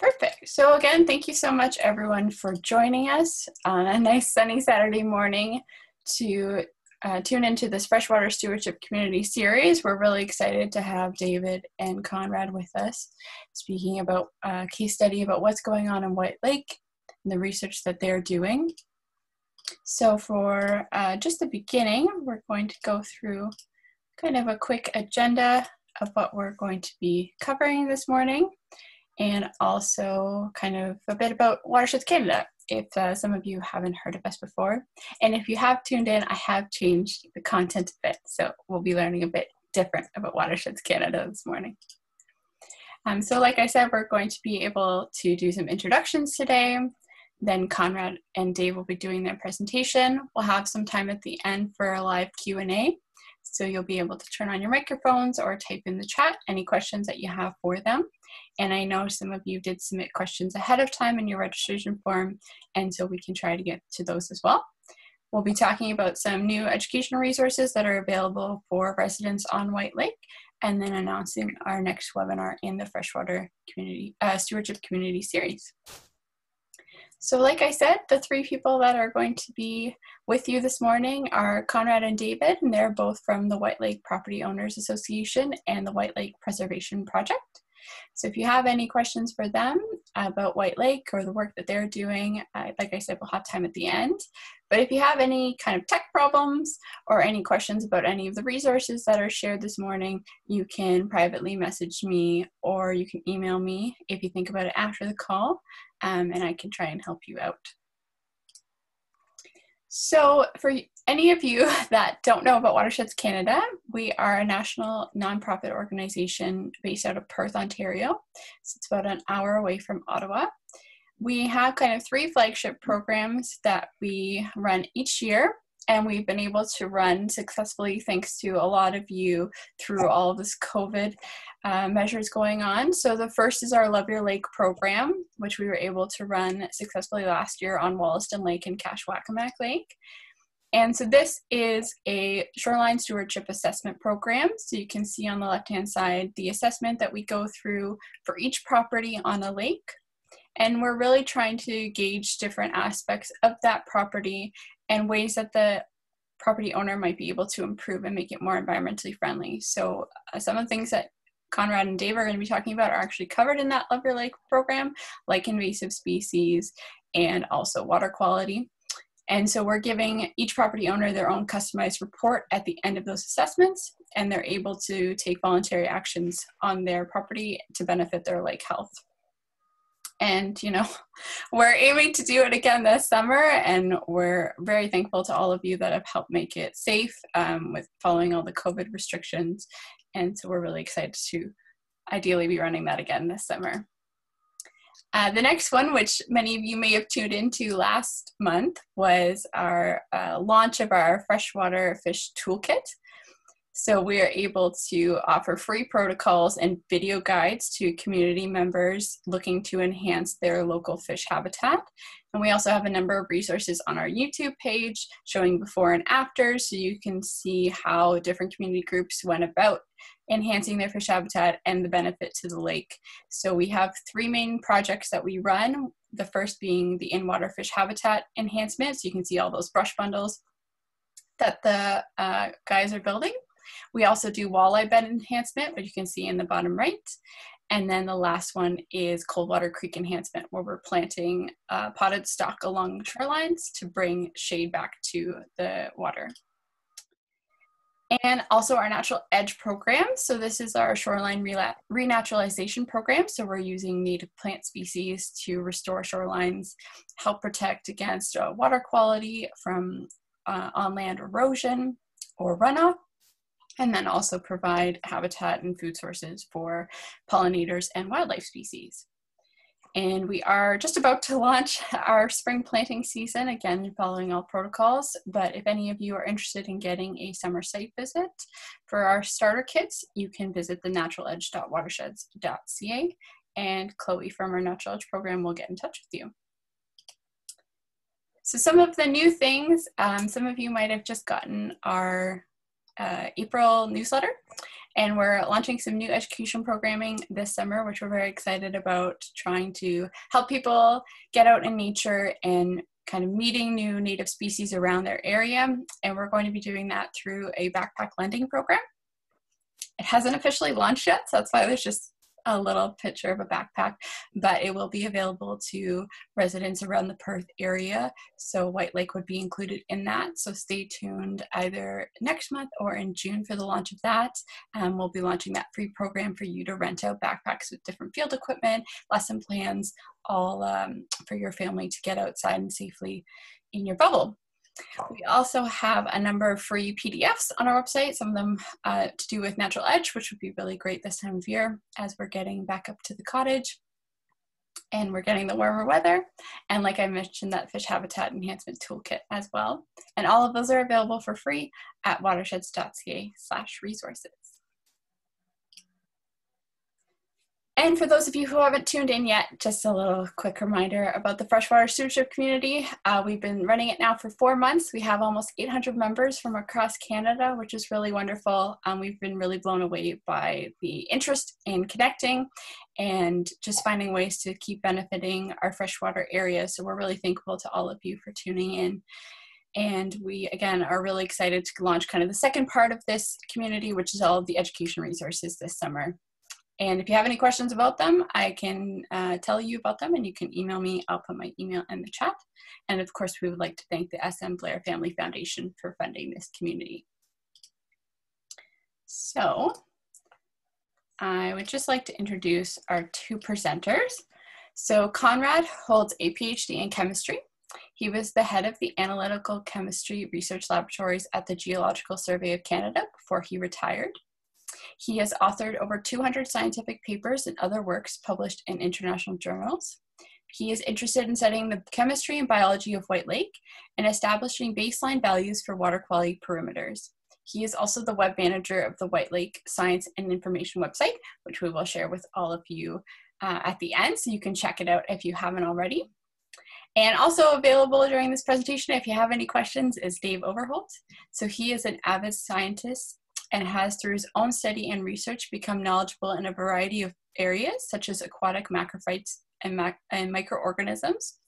Perfect. So again, thank you so much everyone for joining us on a nice sunny Saturday morning to uh, tune into this Freshwater Stewardship Community Series. We're really excited to have David and Conrad with us speaking about a case study about what's going on in White Lake and the research that they're doing. So for uh, just the beginning, we're going to go through kind of a quick agenda of what we're going to be covering this morning and also kind of a bit about Watersheds Canada if uh, some of you haven't heard of us before. And if you have tuned in, I have changed the content a bit, so we'll be learning a bit different about Watersheds Canada this morning. Um, so like I said, we're going to be able to do some introductions today. Then Conrad and Dave will be doing their presentation. We'll have some time at the end for a live Q&A. So you'll be able to turn on your microphones or type in the chat any questions that you have for them. And I know some of you did submit questions ahead of time in your registration form, and so we can try to get to those as well. We'll be talking about some new educational resources that are available for residents on White Lake, and then announcing our next webinar in the Freshwater Community uh, Stewardship Community Series. So like I said, the three people that are going to be with you this morning are Conrad and David, and they're both from the White Lake Property Owners Association and the White Lake Preservation Project. So if you have any questions for them about White Lake or the work that they're doing, uh, like I said, we'll have time at the end. But if you have any kind of tech problems or any questions about any of the resources that are shared this morning, you can privately message me or you can email me if you think about it after the call, um, and I can try and help you out. So, for any of you that don't know about Watersheds Canada, we are a national nonprofit organization based out of Perth, Ontario. So, it's about an hour away from Ottawa. We have kind of three flagship programs that we run each year and we've been able to run successfully thanks to a lot of you through all of this COVID uh, measures going on. So the first is our Love Your Lake program, which we were able to run successfully last year on Wollaston Lake and Kashwakamak Lake. And so this is a shoreline stewardship assessment program. So you can see on the left-hand side the assessment that we go through for each property on a lake. And we're really trying to gauge different aspects of that property and ways that the property owner might be able to improve and make it more environmentally friendly. So uh, some of the things that Conrad and Dave are going to be talking about are actually covered in that Love Your Lake program, like invasive species and also water quality. And so we're giving each property owner their own customized report at the end of those assessments, and they're able to take voluntary actions on their property to benefit their lake health. And, you know, we're aiming to do it again this summer, and we're very thankful to all of you that have helped make it safe um, with following all the COVID restrictions. And so we're really excited to ideally be running that again this summer. Uh, the next one, which many of you may have tuned into last month, was our uh, launch of our freshwater fish toolkit. So we are able to offer free protocols and video guides to community members looking to enhance their local fish habitat. And we also have a number of resources on our YouTube page showing before and after so you can see how different community groups went about enhancing their fish habitat and the benefit to the lake. So we have three main projects that we run. The first being the in-water fish habitat enhancement. So you can see all those brush bundles that the uh, guys are building. We also do walleye bed enhancement, which you can see in the bottom right. And then the last one is Coldwater Creek enhancement, where we're planting uh, potted stock along shorelines to bring shade back to the water. And also our natural edge program. So this is our shoreline renaturalization program. So we're using native plant species to restore shorelines, help protect against uh, water quality from uh, on-land erosion or runoff, and then also provide habitat and food sources for pollinators and wildlife species. And we are just about to launch our spring planting season, again, following all protocols. But if any of you are interested in getting a summer site visit for our starter kits, you can visit the naturaledge.watersheds.ca and Chloe from our Natural Edge program will get in touch with you. So some of the new things, um, some of you might have just gotten our uh, April newsletter. And we're launching some new education programming this summer, which we're very excited about trying to help people get out in nature and kind of meeting new native species around their area. And we're going to be doing that through a backpack lending program. It hasn't officially launched yet, so that's why there's just a little picture of a backpack, but it will be available to residents around the Perth area. So White Lake would be included in that. So stay tuned either next month or in June for the launch of that. Um, we'll be launching that free program for you to rent out backpacks with different field equipment, lesson plans, all um, for your family to get outside and safely in your bubble. We also have a number of free PDFs on our website, some of them uh, to do with Natural Edge, which would be really great this time of year as we're getting back up to the cottage and we're getting the warmer weather. And like I mentioned, that fish habitat enhancement toolkit as well. And all of those are available for free at watersheds.ca slash resources. And for those of you who haven't tuned in yet, just a little quick reminder about the freshwater stewardship community. Uh, we've been running it now for four months. We have almost 800 members from across Canada, which is really wonderful. Um, we've been really blown away by the interest in connecting and just finding ways to keep benefiting our freshwater area. So we're really thankful to all of you for tuning in. And we, again, are really excited to launch kind of the second part of this community, which is all of the education resources this summer. And if you have any questions about them, I can uh, tell you about them and you can email me. I'll put my email in the chat. And of course, we would like to thank the SM Blair Family Foundation for funding this community. So I would just like to introduce our two presenters. So Conrad holds a PhD in chemistry. He was the head of the Analytical Chemistry Research Laboratories at the Geological Survey of Canada before he retired. He has authored over 200 scientific papers and other works published in international journals. He is interested in studying the chemistry and biology of White Lake and establishing baseline values for water quality parameters. He is also the web manager of the White Lake Science and Information website, which we will share with all of you uh, at the end, so you can check it out if you haven't already. And also available during this presentation, if you have any questions, is Dave Overholt. So he is an avid scientist and has, through his own study and research, become knowledgeable in a variety of areas, such as aquatic macrophytes and, mac- and microorganisms,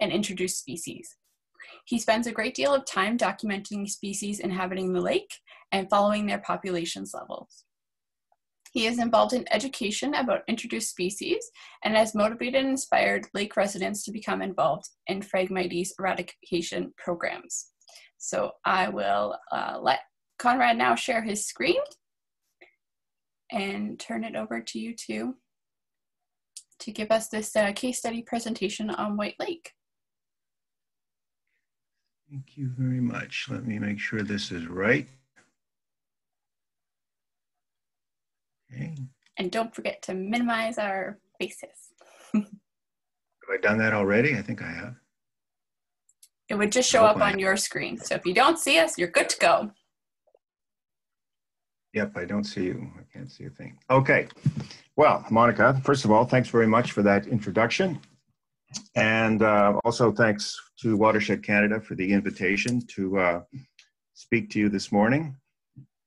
and introduced species. He spends a great deal of time documenting species inhabiting the lake and following their populations levels. He is involved in education about introduced species and has motivated and inspired lake residents to become involved in Phragmites eradication programs. So I will uh, let Conrad now share his screen and turn it over to you two to give us this uh, case study presentation on White Lake. Thank you very much. Let me make sure this is right. Okay. And don't forget to minimize our faces. have I done that already? I think I have. It would just show up on your screen. So if you don't see us, you're good to go. Yep, I don't see you. I can't see a thing. Okay. Well, Monica, first of all, thanks very much for that introduction. And uh, also thanks to Watershed Canada for the invitation to uh, speak to you this morning.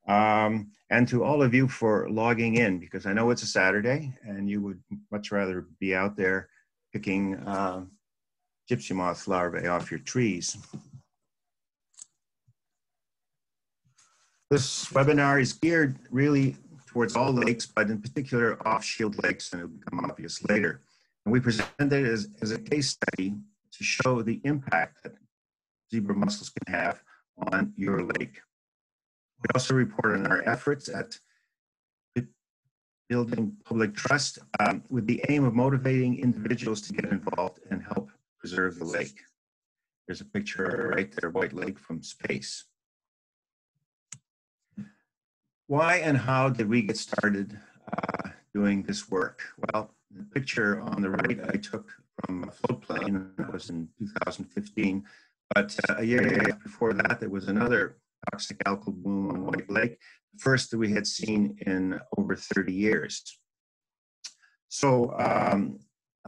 Um, and to all of you for logging in, because I know it's a Saturday and you would much rather be out there picking uh, gypsy moth larvae off your trees. This webinar is geared really towards all lakes, but in particular off-shield lakes, and it will become obvious later. And we presented it as, as a case study to show the impact that zebra mussels can have on your lake. We also report on our efforts at building public trust um, with the aim of motivating individuals to get involved and help preserve the lake. There's a picture right there, White Lake from space. Why and how did we get started uh, doing this work? Well, the picture on the right I took from a floatplane. That was in 2015. But uh, a year before that, there was another toxic algal bloom on White Lake, the first that we had seen in over 30 years. So um,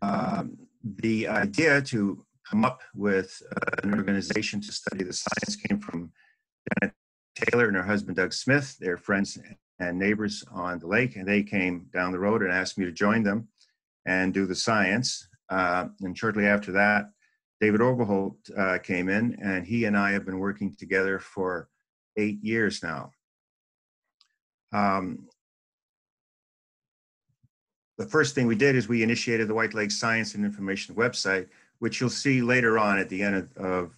um, the idea to come up with uh, an organization to study the science came from Janet Taylor and her husband Doug Smith. They're friends and neighbors on the lake, and they came down the road and asked me to join them and do the science. Uh, and shortly after that, David Overholt uh, came in, and he and I have been working together for eight years now. Um, the first thing we did is we initiated the White Lake Science and Information website, which you'll see later on at the end of, of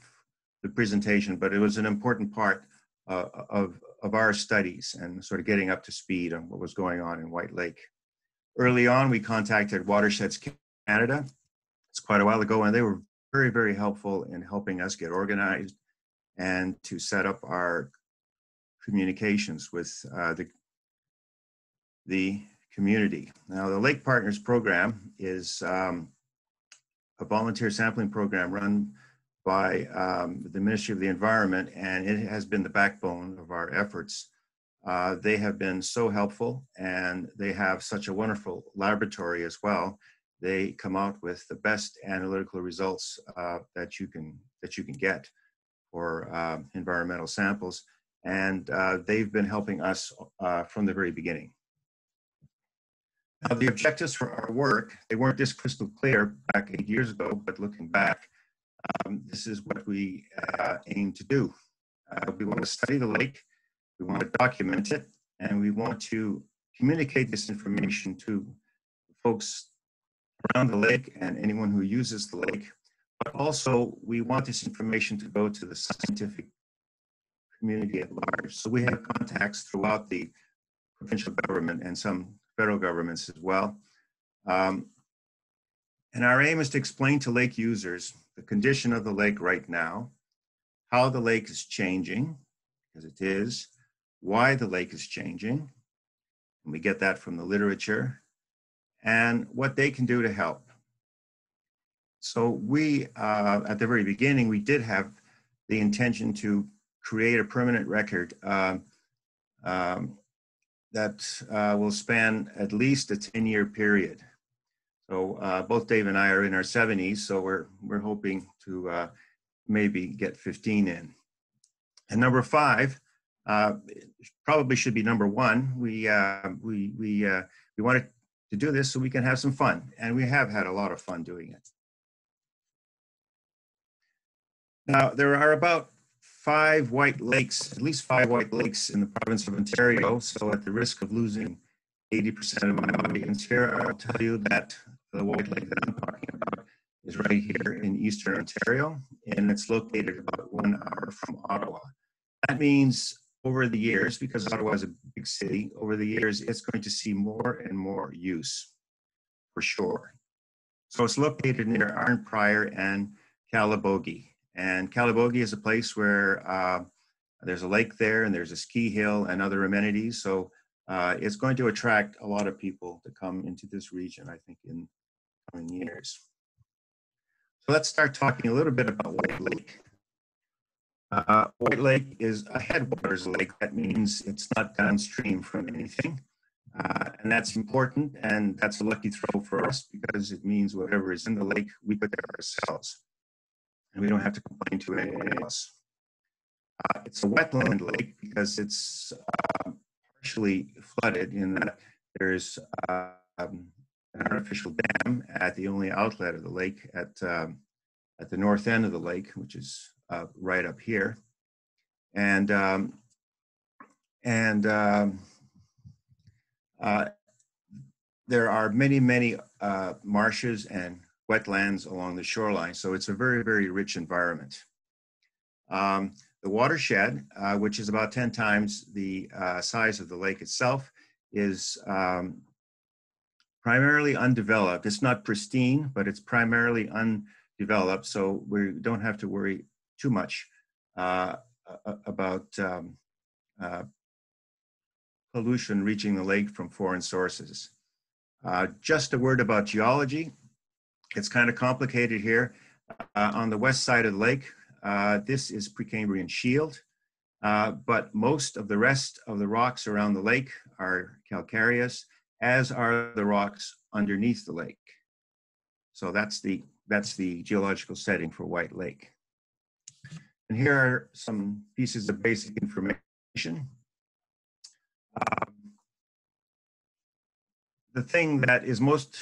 the presentation, but it was an important part uh, of, of our studies and sort of getting up to speed on what was going on in White Lake. Early on, we contacted Watersheds Canada. It's quite a while ago, and they were very, very helpful in helping us get organized and to set up our communications with uh, the, the community. Now, the Lake Partners program is um, a volunteer sampling program run by um, the Ministry of the Environment, and it has been the backbone of our efforts. Uh, they have been so helpful, and they have such a wonderful laboratory as well. They come out with the best analytical results uh, that you can that you can get for uh, environmental samples, and uh, they've been helping us uh, from the very beginning. Now, the objectives for our work, they weren't this crystal clear back eight years ago, but looking back, um, this is what we uh, aim to do. Uh, we want to study the lake, we want to document it, and we want to communicate this information to folks around the lake and anyone who uses the lake. But also, we want this information to go to the scientific community at large. So we have contacts throughout the provincial government and some federal governments as well. Um, and our aim is to explain to lake users the condition of the lake right now, how the lake is changing, because it is, why the lake is changing, and we get that from the literature, and what they can do to help. So we, uh, at the very beginning, we did have the intention to create a permanent record uh, um, that uh, will span at least a 10 year period. So uh, both Dave and I are in our 70s, so we're, we're hoping to uh, maybe get 15 in. And number five, uh, probably should be number one. We, uh, we, we, uh, we wanted to do this so we can have some fun, and we have had a lot of fun doing it. Now, there are about five white lakes, at least five white lakes in the province of Ontario. So at the risk of losing 80% of my audience here, I'll tell you that the white lake that I'm talking about is right here in eastern Ontario, and it's located about one hour from Ottawa. That means over the years, because Ottawa is a big city, over the years, it's going to see more and more use, for sure. So it's located near Arnprior and Calabogie. And Calabogie is a place where uh, there's a lake there and there's a ski hill and other amenities. So uh, it's going to attract a lot of people to come into this region, I think, in coming years. So let's start talking a little bit about White Lake. Uh, White Lake is a headwaters lake. That means it's not downstream from anything. Uh, and that's important, and that's a lucky throw for us because it means whatever is in the lake, we put there ourselves and we don't have to complain to anyone else. Uh, it's a wetland lake because it's uh, partially flooded in that there's um, an artificial dam at the only outlet of the lake at, um, at the north end of the lake, which is uh, right up here. And, um, and um, uh, there are many, many uh, marshes and wetlands along the shoreline. So it's a very, very rich environment. Um, the watershed, uh, which is about 10 times the uh, size of the lake itself, is um, primarily undeveloped. It's not pristine, but it's primarily undeveloped, so we don't have to worry too much uh, about um, uh, pollution reaching the lake from foreign sources. Uh, just a word about geology. It's kind of complicated here. Uh, on the west side of the lake, uh, this is Precambrian shield, uh, but most of the rest of the rocks around the lake are calcareous, as are the rocks underneath the lake. So that's the, that's the geological setting for White Lake. And here are some pieces of basic information. Um, the thing that is most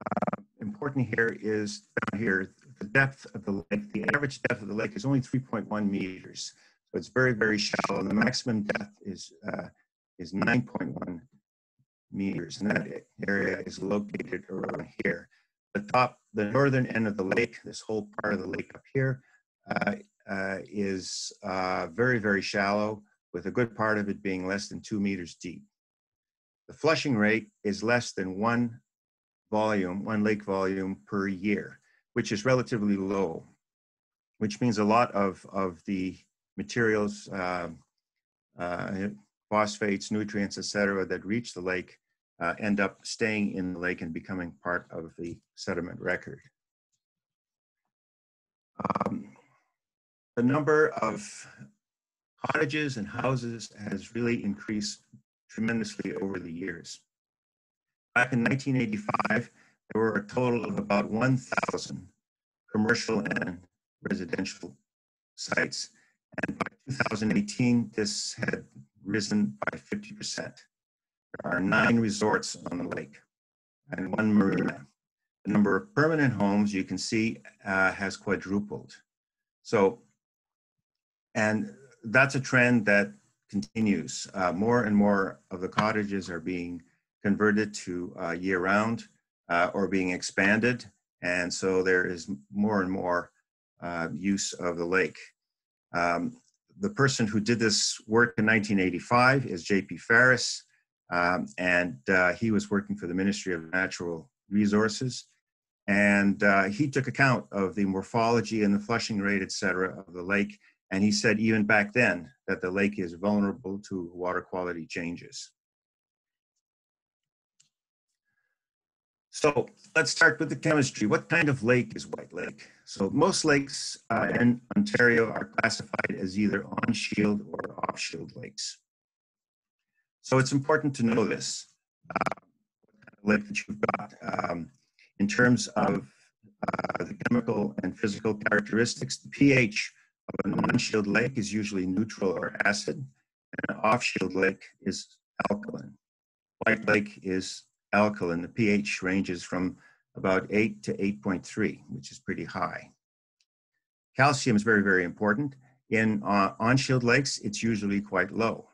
uh, important here is down here, the depth of the lake. The average depth of the lake is only 3.1 meters. So it's very, very shallow. The maximum depth is, uh, is 9.1 meters. And that area is located around here. The top, the northern end of the lake, this whole part of the lake up here, uh, uh, is uh, very, very shallow, with a good part of it being less than two meters deep. The flushing rate is less than one volume, one lake volume per year, which is relatively low, which means a lot of, of the materials, uh, uh, phosphates, nutrients, etc., that reach the lake uh, end up staying in the lake and becoming part of the sediment record. Um, the number of cottages and houses has really increased tremendously over the years. Back in 1985, there were a total of about 1,000 commercial and residential sites. And by 2018, this had risen by 50%. There are nine resorts on the lake and one marina. The number of permanent homes you can see uh, has quadrupled. So and that's a trend that continues. Uh, more and more of the cottages are being converted to uh, year round uh, or being expanded. And so there is more and more uh, use of the lake. Um, the person who did this work in 1985 is J.P. Ferris, um, and uh, he was working for the Ministry of Natural Resources. And uh, he took account of the morphology and the flushing rate, et cetera, of the lake and he said even back then that the lake is vulnerable to water quality changes. So let's start with the chemistry. What kind of lake is White Lake? So most lakes uh, in Ontario are classified as either on-shield or off-shield lakes. So it's important to know this, uh, lake that you've got. Um, in terms of uh, the chemical and physical characteristics, the pH of an on-shield lake is usually neutral or acid, and an off-shield lake is alkaline. White Lake is alkaline. The pH ranges from about 8 to 8.3, which is pretty high. Calcium is very, very important. In uh, on-shield lakes, it's usually quite low.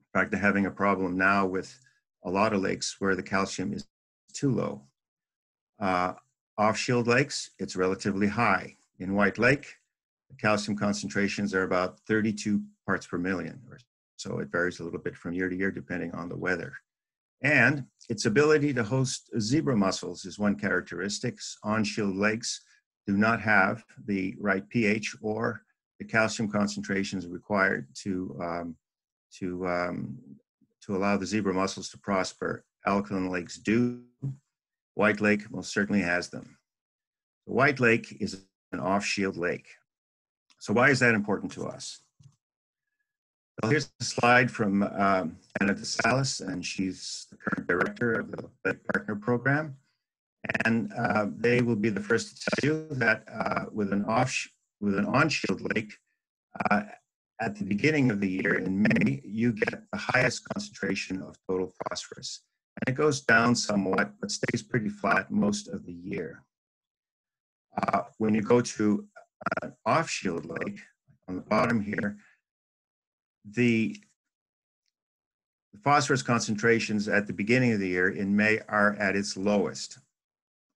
In fact, they're having a problem now with a lot of lakes where the calcium is too low. Uh, off-shield lakes, it's relatively high. In White Lake, the calcium concentrations are about 32 parts per million, or so it varies a little bit from year to year depending on the weather. And its ability to host zebra mussels is one characteristic. On-shield lakes do not have the right pH or the calcium concentrations required to, um, to, um, to allow the zebra mussels to prosper. Alkaline lakes do. White Lake most certainly has them. The White Lake is an off-shield lake. So why is that important to us? Here's a slide from um, Anna DeSellas, and she's the current director of the Lake Partner Program. And uh, they will be the first to tell you that uh, with an off with an on-shield lake, uh, at the beginning of the year in May, you get the highest concentration of total phosphorus. And it goes down somewhat, but stays pretty flat most of the year. Uh, when you go to an off-shield lake on the bottom here, the phosphorus concentrations at the beginning of the year in May are at its lowest,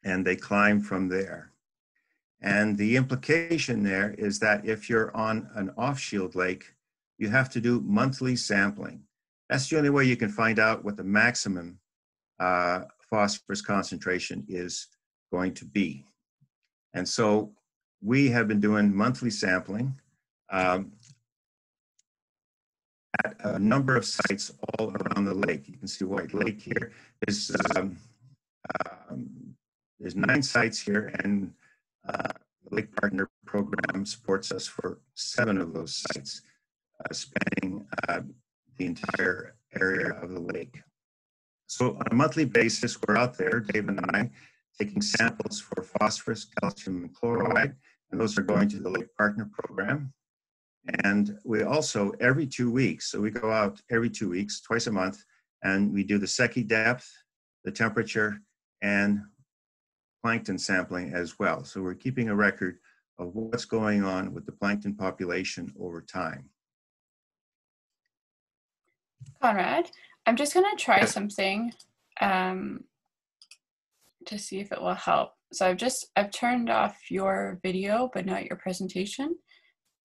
and they climb from there. And the implication there is that if you're on an off-shield lake, you have to do monthly sampling. That's the only way you can find out what the maximum uh, phosphorus concentration is going to be. And so we have been doing monthly sampling um, at a number of sites all around the lake. You can see White Lake here. There's, um, um, there's nine sites here, and uh, the Lake Partner Program supports us for seven of those sites, uh, spanning uh, the entire area of the lake. So on a monthly basis, we're out there, Dave and I, taking samples for phosphorus, calcium, and chloride, and those are going to the Lake Partner Program. And we also, every two weeks, so we go out every two weeks, twice a month, and we do the Secchi depth the temperature, and plankton sampling as well. So we're keeping a record of what's going on with the plankton population over time. Conrad, I'm just going to try something um, to see if it will help. So I've just, I've turned off your video, but not your presentation.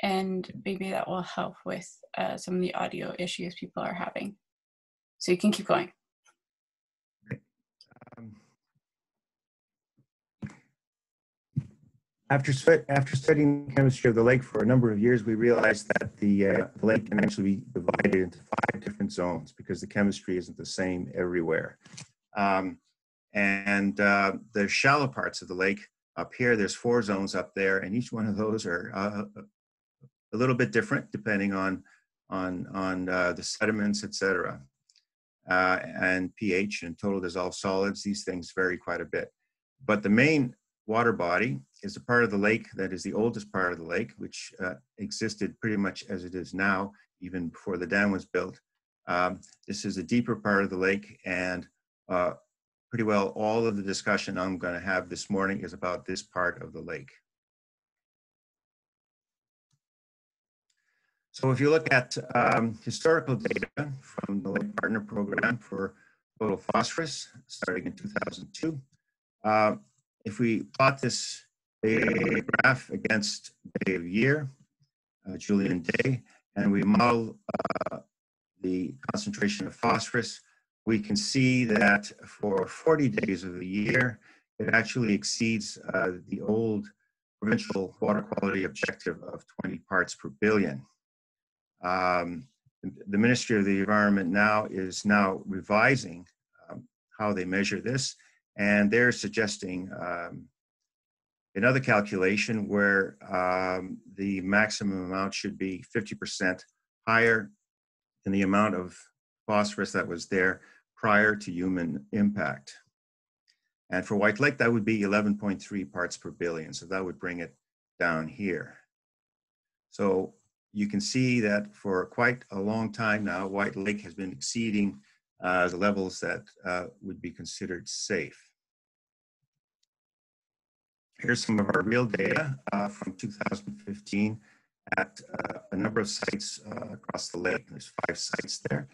And maybe that will help with uh, some of the audio issues people are having. So you can keep going. Um, after, after studying the chemistry of the lake for a number of years, we realized that the, uh, the lake can actually be divided into five different zones because the chemistry isn't the same everywhere. Um, and uh, the shallow parts of the lake up here, there's four zones up there, and each one of those are uh, a little bit different depending on on on uh, the sediments, etc. Uh, and pH and total dissolved solids. These things vary quite a bit. But the main water body is a part of the lake that is the oldest part of the lake, which uh, existed pretty much as it is now, even before the dam was built. Um, this is a deeper part of the lake, and uh, pretty well all of the discussion I'm going to have this morning is about this part of the lake. So if you look at um, historical data from the Lake Partner Program for total phosphorus starting in 2002, uh, if we plot this graph against day of year, uh, Julian day, and we model uh, the concentration of phosphorus, we can see that for 40 days of the year, it actually exceeds uh, the old provincial water quality objective of 20 parts per billion. Um, the Ministry of the Environment now is now revising um, how they measure this, and they're suggesting um, another calculation where um, the maximum amount should be 50% higher than the amount of phosphorus that was there prior to human impact. And for White Lake, that would be 11.3 parts per billion. So that would bring it down here. So you can see that for quite a long time now, White Lake has been exceeding uh, the levels that uh, would be considered safe. Here's some of our real data uh, from 2015 at uh, a number of sites uh, across the lake. There's five sites there.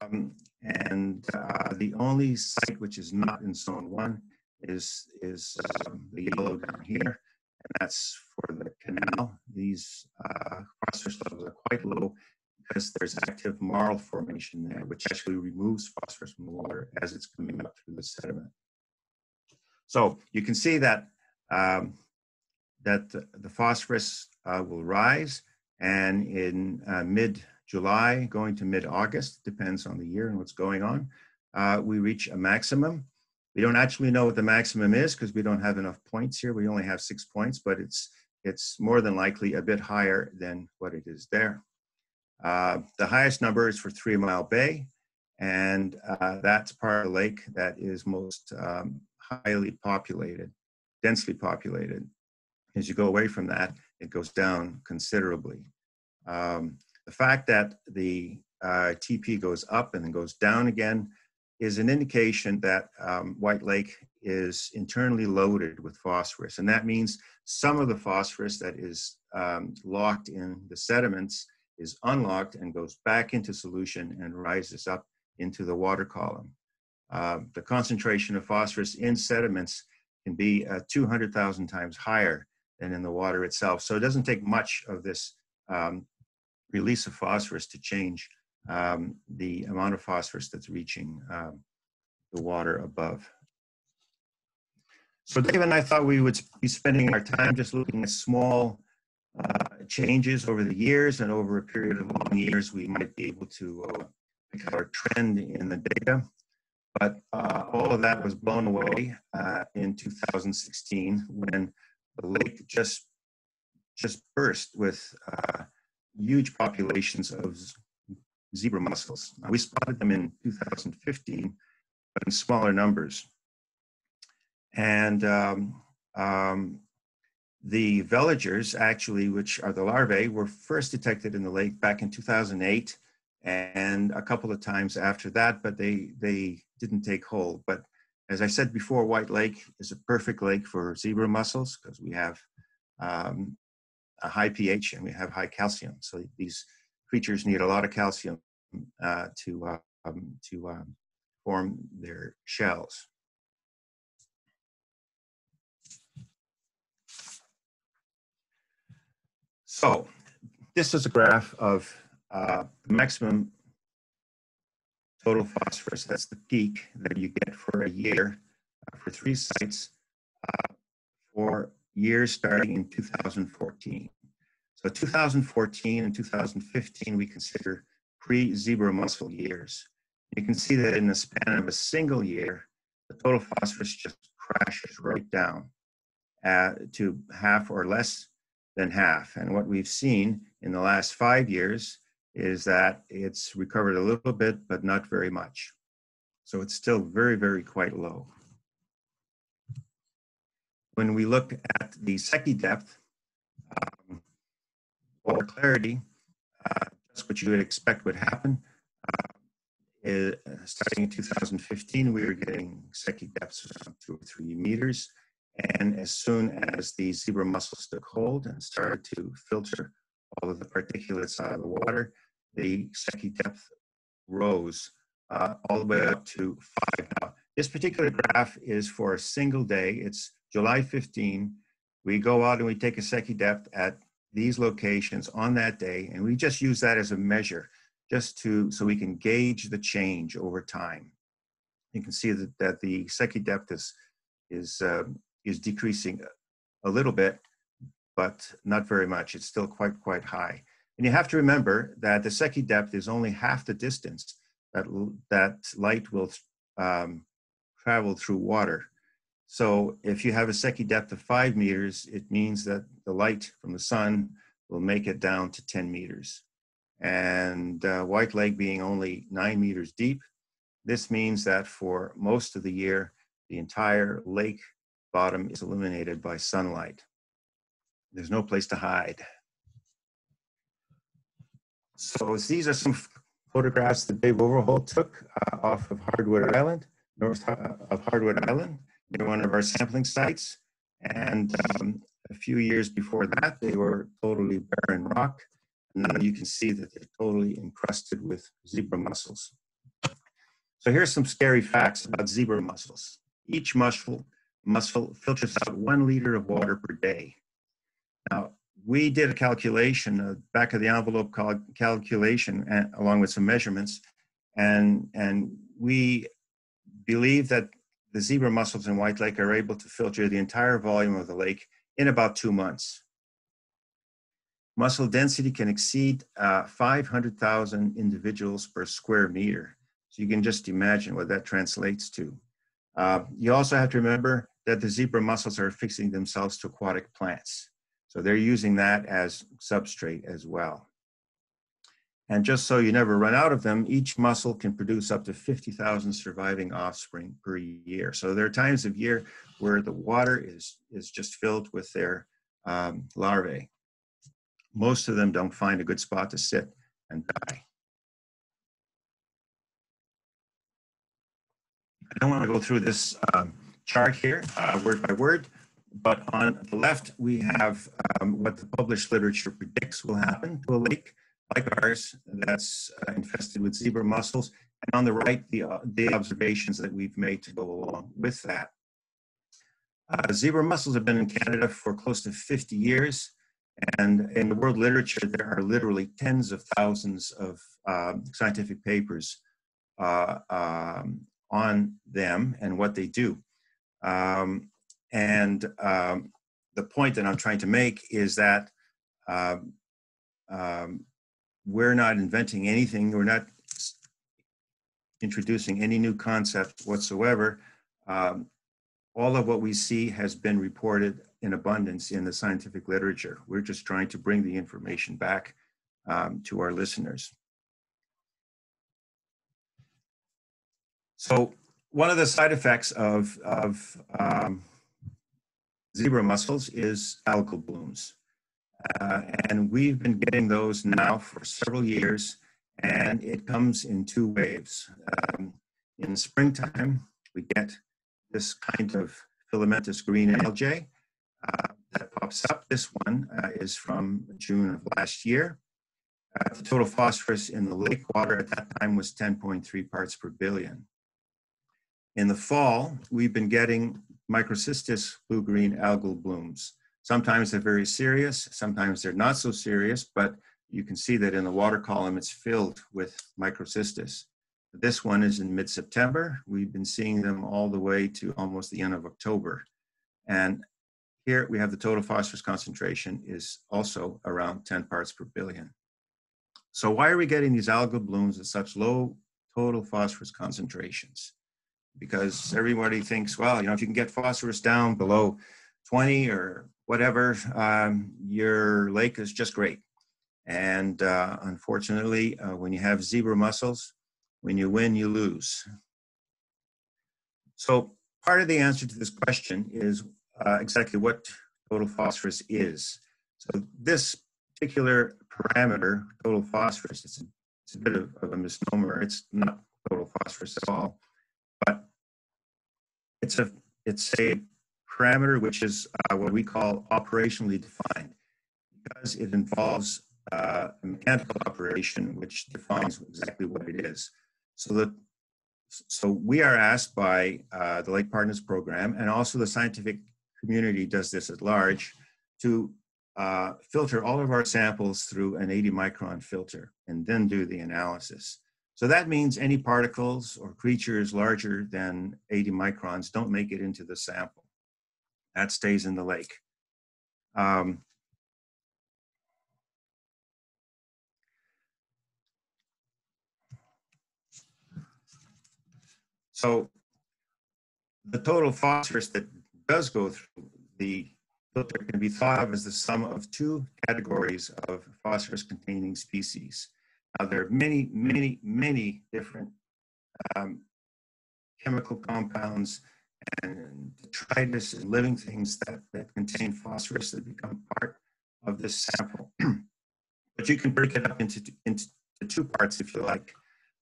Um, and uh, the only site which is not in zone one is, is um, the yellow down here and that's for the canal. These uh, phosphorus levels are quite low because there's active marl formation there, which actually removes phosphorus from the water as it's coming up through the sediment. So you can see that um, that the, phosphorus uh, will rise, and in uh, mid-July, going to mid-August, depends on the year and what's going on, uh, we reach a maximum we don't actually know what the maximum is because we don't have enough points here. We only have six points, but it's, it's more than likely a bit higher than what it is there. Uh, the highest number is for Three Mile Bay, and uh, that's part of the lake that is most um, highly populated, densely populated. As you go away from that, it goes down considerably. Um, the fact that the uh, TP goes up and then goes down again is an indication that um, White Lake is internally loaded with phosphorus. And that means some of the phosphorus that is um, locked in the sediments is unlocked and goes back into solution and rises up into the water column. Uh, the concentration of phosphorus in sediments can be uh, 200,000 times higher than in the water itself. So it doesn't take much of this um, release of phosphorus to change um, the amount of phosphorus that's reaching um, the water above. So Dave and I thought we would be spending our time just looking at small uh, changes over the years and over a period of long years, we might be able to uh, pick out a trend in the data. But uh, all of that was blown away uh, in 2016 when the lake just just burst with uh, huge populations of zebra mussels. we spotted them in 2015, but in smaller numbers. And um, um, the veligers, actually, which are the larvae, were first detected in the lake back in 2008 and a couple of times after that, but they, they didn't take hold. But as I said before, White Lake is a perfect lake for zebra mussels because we have um, a high pH and we have high calcium. So these creatures need a lot of calcium uh, to uh, um, to um, form their shells. So this is a graph of uh, maximum total phosphorus. That's the peak that you get for a year uh, for three sites uh, for years starting in 2014. So 2014 and 2015 we consider pre-zebra mussel years. You can see that in the span of a single year, the total phosphorus just crashes right down uh, to half or less than half. And what we've seen in the last five years is that it's recovered a little bit, but not very much. So it's still very, very quite low. When we look at the Secchi depth, um, water clarity, uh, just what you would expect would happen. Uh, it, starting in 2015, we were getting Secchi depths around two or three meters. And as soon as the zebra mussels took hold and started to filter all of the particulates out of the water, the Secchi depth rose uh, all the way up to five. Now, this particular graph is for a single day. It's July 15. We go out and we take a Secchi depth at these locations on that day, and we just use that as a measure, just to so we can gauge the change over time. You can see that, that the Secchi depth is is uh, is decreasing a little bit, but not very much. It's still quite quite high. And you have to remember that the Secchi depth is only half the distance that, that light will um, travel through water. So if you have a Secchi depth of five meters, it means that the light from the sun will make it down to 10 meters. And uh, White Lake being only nine meters deep, this means that for most of the year, the entire lake bottom is illuminated by sunlight. There's no place to hide. So these are some photographs that Dave Overholt took uh, off of Hardwood Island, north uh, of Hardwood Island, near one of our sampling sites. And um, a few years before that, they were totally barren rock. And now you can see that they're totally encrusted with zebra mussels. So here's some scary facts about zebra mussels. Each mussel, mussel filters out one liter of water per day. Now, we did a calculation, a back of the envelope cal calculation, and, along with some measurements, and and we believe that the zebra mussels in White Lake are able to filter the entire volume of the lake in about two months. Mussel density can exceed uh, 500,000 individuals per square meter. So you can just imagine what that translates to. Uh, you also have to remember that the zebra mussels are fixing themselves to aquatic plants. So they're using that as substrate as well. And just so you never run out of them, each mussel can produce up to 50,000 surviving offspring per year. So there are times of year where the water is, is just filled with their um, larvae. Most of them don't find a good spot to sit and die. I don't want to go through this um, chart here uh, word by word, but on the left, we have um, what the published literature predicts will happen to a lake like ours that's uh, infested with zebra mussels. And on the right, the, uh, the observations that we've made to go along with that. Uh, zebra mussels have been in Canada for close to 50 years. And in the world literature, there are literally tens of thousands of um, scientific papers uh, um, on them and what they do. Um, and um, the point that I'm trying to make is that we're not inventing anything. We're not introducing any new concept whatsoever. All of what we see has been reported in abundance in the scientific literature. We're just trying to bring the information back um, to our listeners. So one of the side effects of, of um, zebra mussels is algal blooms. Uh, and we've been getting those now for several years, and it comes in two waves. Um, in springtime, we get this kind of filamentous green algae uh, that pops up. This one uh, is from June of last year. Uh, the total phosphorus in the lake water at that time was 10.3 parts per billion. In the fall, we've been getting microcystis blue-green algal blooms. Sometimes they're very serious, sometimes they're not so serious, but you can see that in the water column, it's filled with microcystis. This one is in mid-September. We've been seeing them all the way to almost the end of October. And here we have the total phosphorus concentration is also around 10 parts per billion. So why are we getting these algal blooms at such low total phosphorus concentrations? Because everybody thinks, well, you know, if you can get phosphorus down below 20 or whatever, um, your lake is just great. And uh, unfortunately, uh, when you have zebra mussels, when you win, you lose. So part of the answer to this question is uh, exactly what total phosphorus is. So this particular parameter, total phosphorus, it's a, it's a bit of, of, a misnomer. It's not total phosphorus at all, but it's a it's a parameter which is uh, what we call operationally defined because it involves uh, a mechanical operation which defines exactly what it is. So that so we are asked by uh, the Lake Partners Program and also the scientific community does this at large to uh, filter all of our samples through an 80 micron filter and then do the analysis. So that means any particles or creatures larger than 80 microns don't make it into the sample. That stays in the lake. Um, So the total phosphorus that does go through the filter can be thought of as the sum of two categories of phosphorus containing species. Now there are many, many, many different um, chemical compounds and detritus and living things that, that contain phosphorus that become part of this sample. but you can break it up into, into two parts if you like.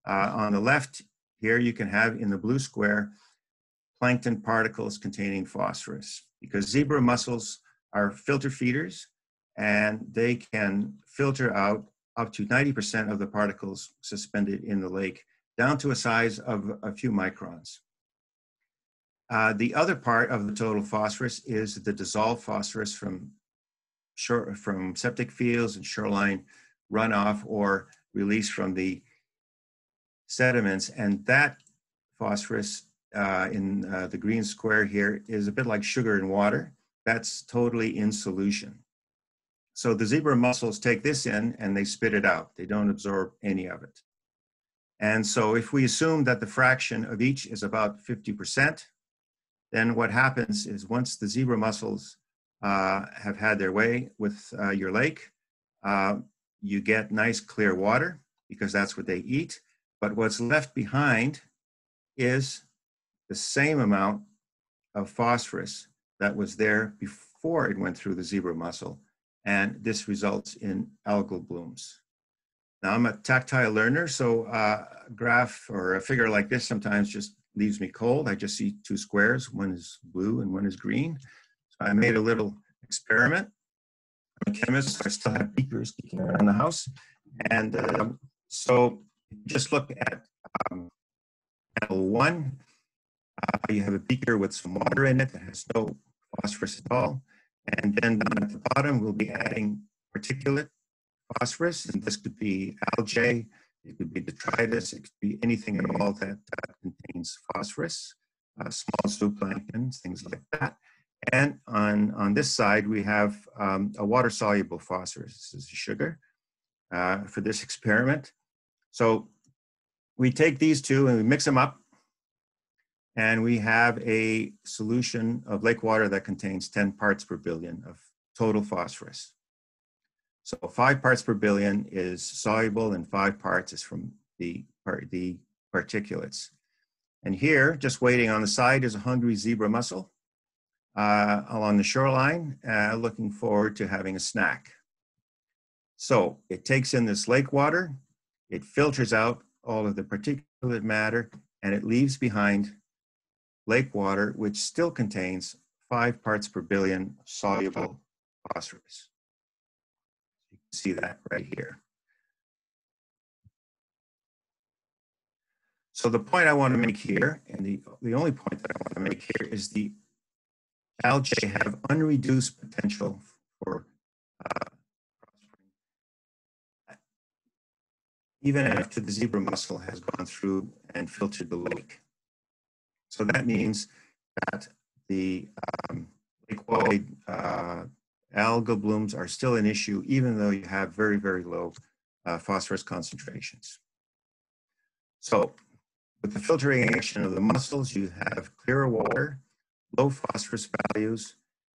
Uh, on the left, here you can have in the blue square plankton particles containing phosphorus because zebra mussels are filter feeders and they can filter out up to 90% of the particles suspended in the lake down to a size of a few microns. Uh, the other part of the total phosphorus is the dissolved phosphorus from, shore, from septic fields and shoreline runoff or release from the sediments, and that phosphorus uh, in uh, the green square here is a bit like sugar in water. That's totally in solution. So the zebra mussels take this in and they spit it out. They don't absorb any of it. And so if we assume that the fraction of each is about 50%, then what happens is once the zebra mussels uh, have had their way with uh, your lake, uh, you get nice clear water because that's what they eat. But what's left behind is the same amount of phosphorus that was there before it went through the zebra mussel. And this results in algal blooms. Now I'm a tactile learner, so uh, a graph or a figure like this sometimes just leaves me cold. I just see two squares, one is blue and one is green. So I made a little experiment. I'm a chemist, I still have beakers kicking around the house. And uh, so just look at um, panel one. Uh, you have a beaker with some water in it that has no phosphorus at all. And then down at the bottom, we'll be adding particulate phosphorus. And this could be algae, it could be detritus, it could be anything at all that uh, contains phosphorus, uh, small zooplanktons, things like that. And on, on this side, we have um, a water-soluble phosphorus. This is sugar uh, for this experiment. So we take these two and we mix them up and we have a solution of lake water that contains 10 parts per billion of total phosphorus. So five parts per billion is soluble and five parts is from the, the particulates. And here, just waiting on the side is a hungry zebra mussel uh, along the shoreline, uh, looking forward to having a snack. So it takes in this lake water, it filters out all of the particulate matter and it leaves behind lake water, which still contains five parts per billion soluble phosphorus. You can see that right here. So the point I want to make here, and the, the only point that I want to make here is the algae have unreduced potential for uh, even after the zebra mussel has gone through and filtered the lake. So that means that the um, lake-wide uh, algal blooms are still an issue, even though you have very, very low uh, phosphorus concentrations. So with the filtering action of the mussels, you have clearer water, low phosphorus values,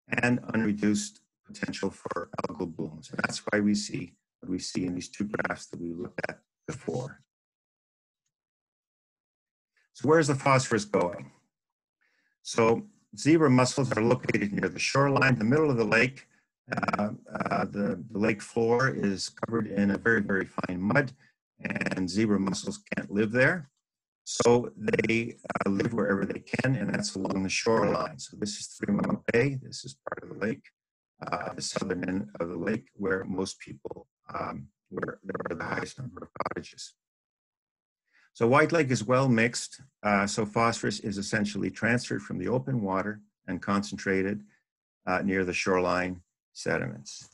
and unreduced potential for algal blooms. And that's why we see what we see in these two graphs that we looked at So where's the phosphorus going? So zebra mussels are located near the shoreline, the middle of the lake. Uh, uh, the, the lake floor is covered in a very, very fine mud, and zebra mussels can't live there. So they uh, live wherever they can, and that's along the shoreline. So this is Three Mile Bay. This is part of the lake, uh, the southern end of the lake, where most people um, where there are the highest number of cottages. So White Lake is well mixed, uh, so phosphorus is essentially transferred from the open water and concentrated uh, near the shoreline sediments.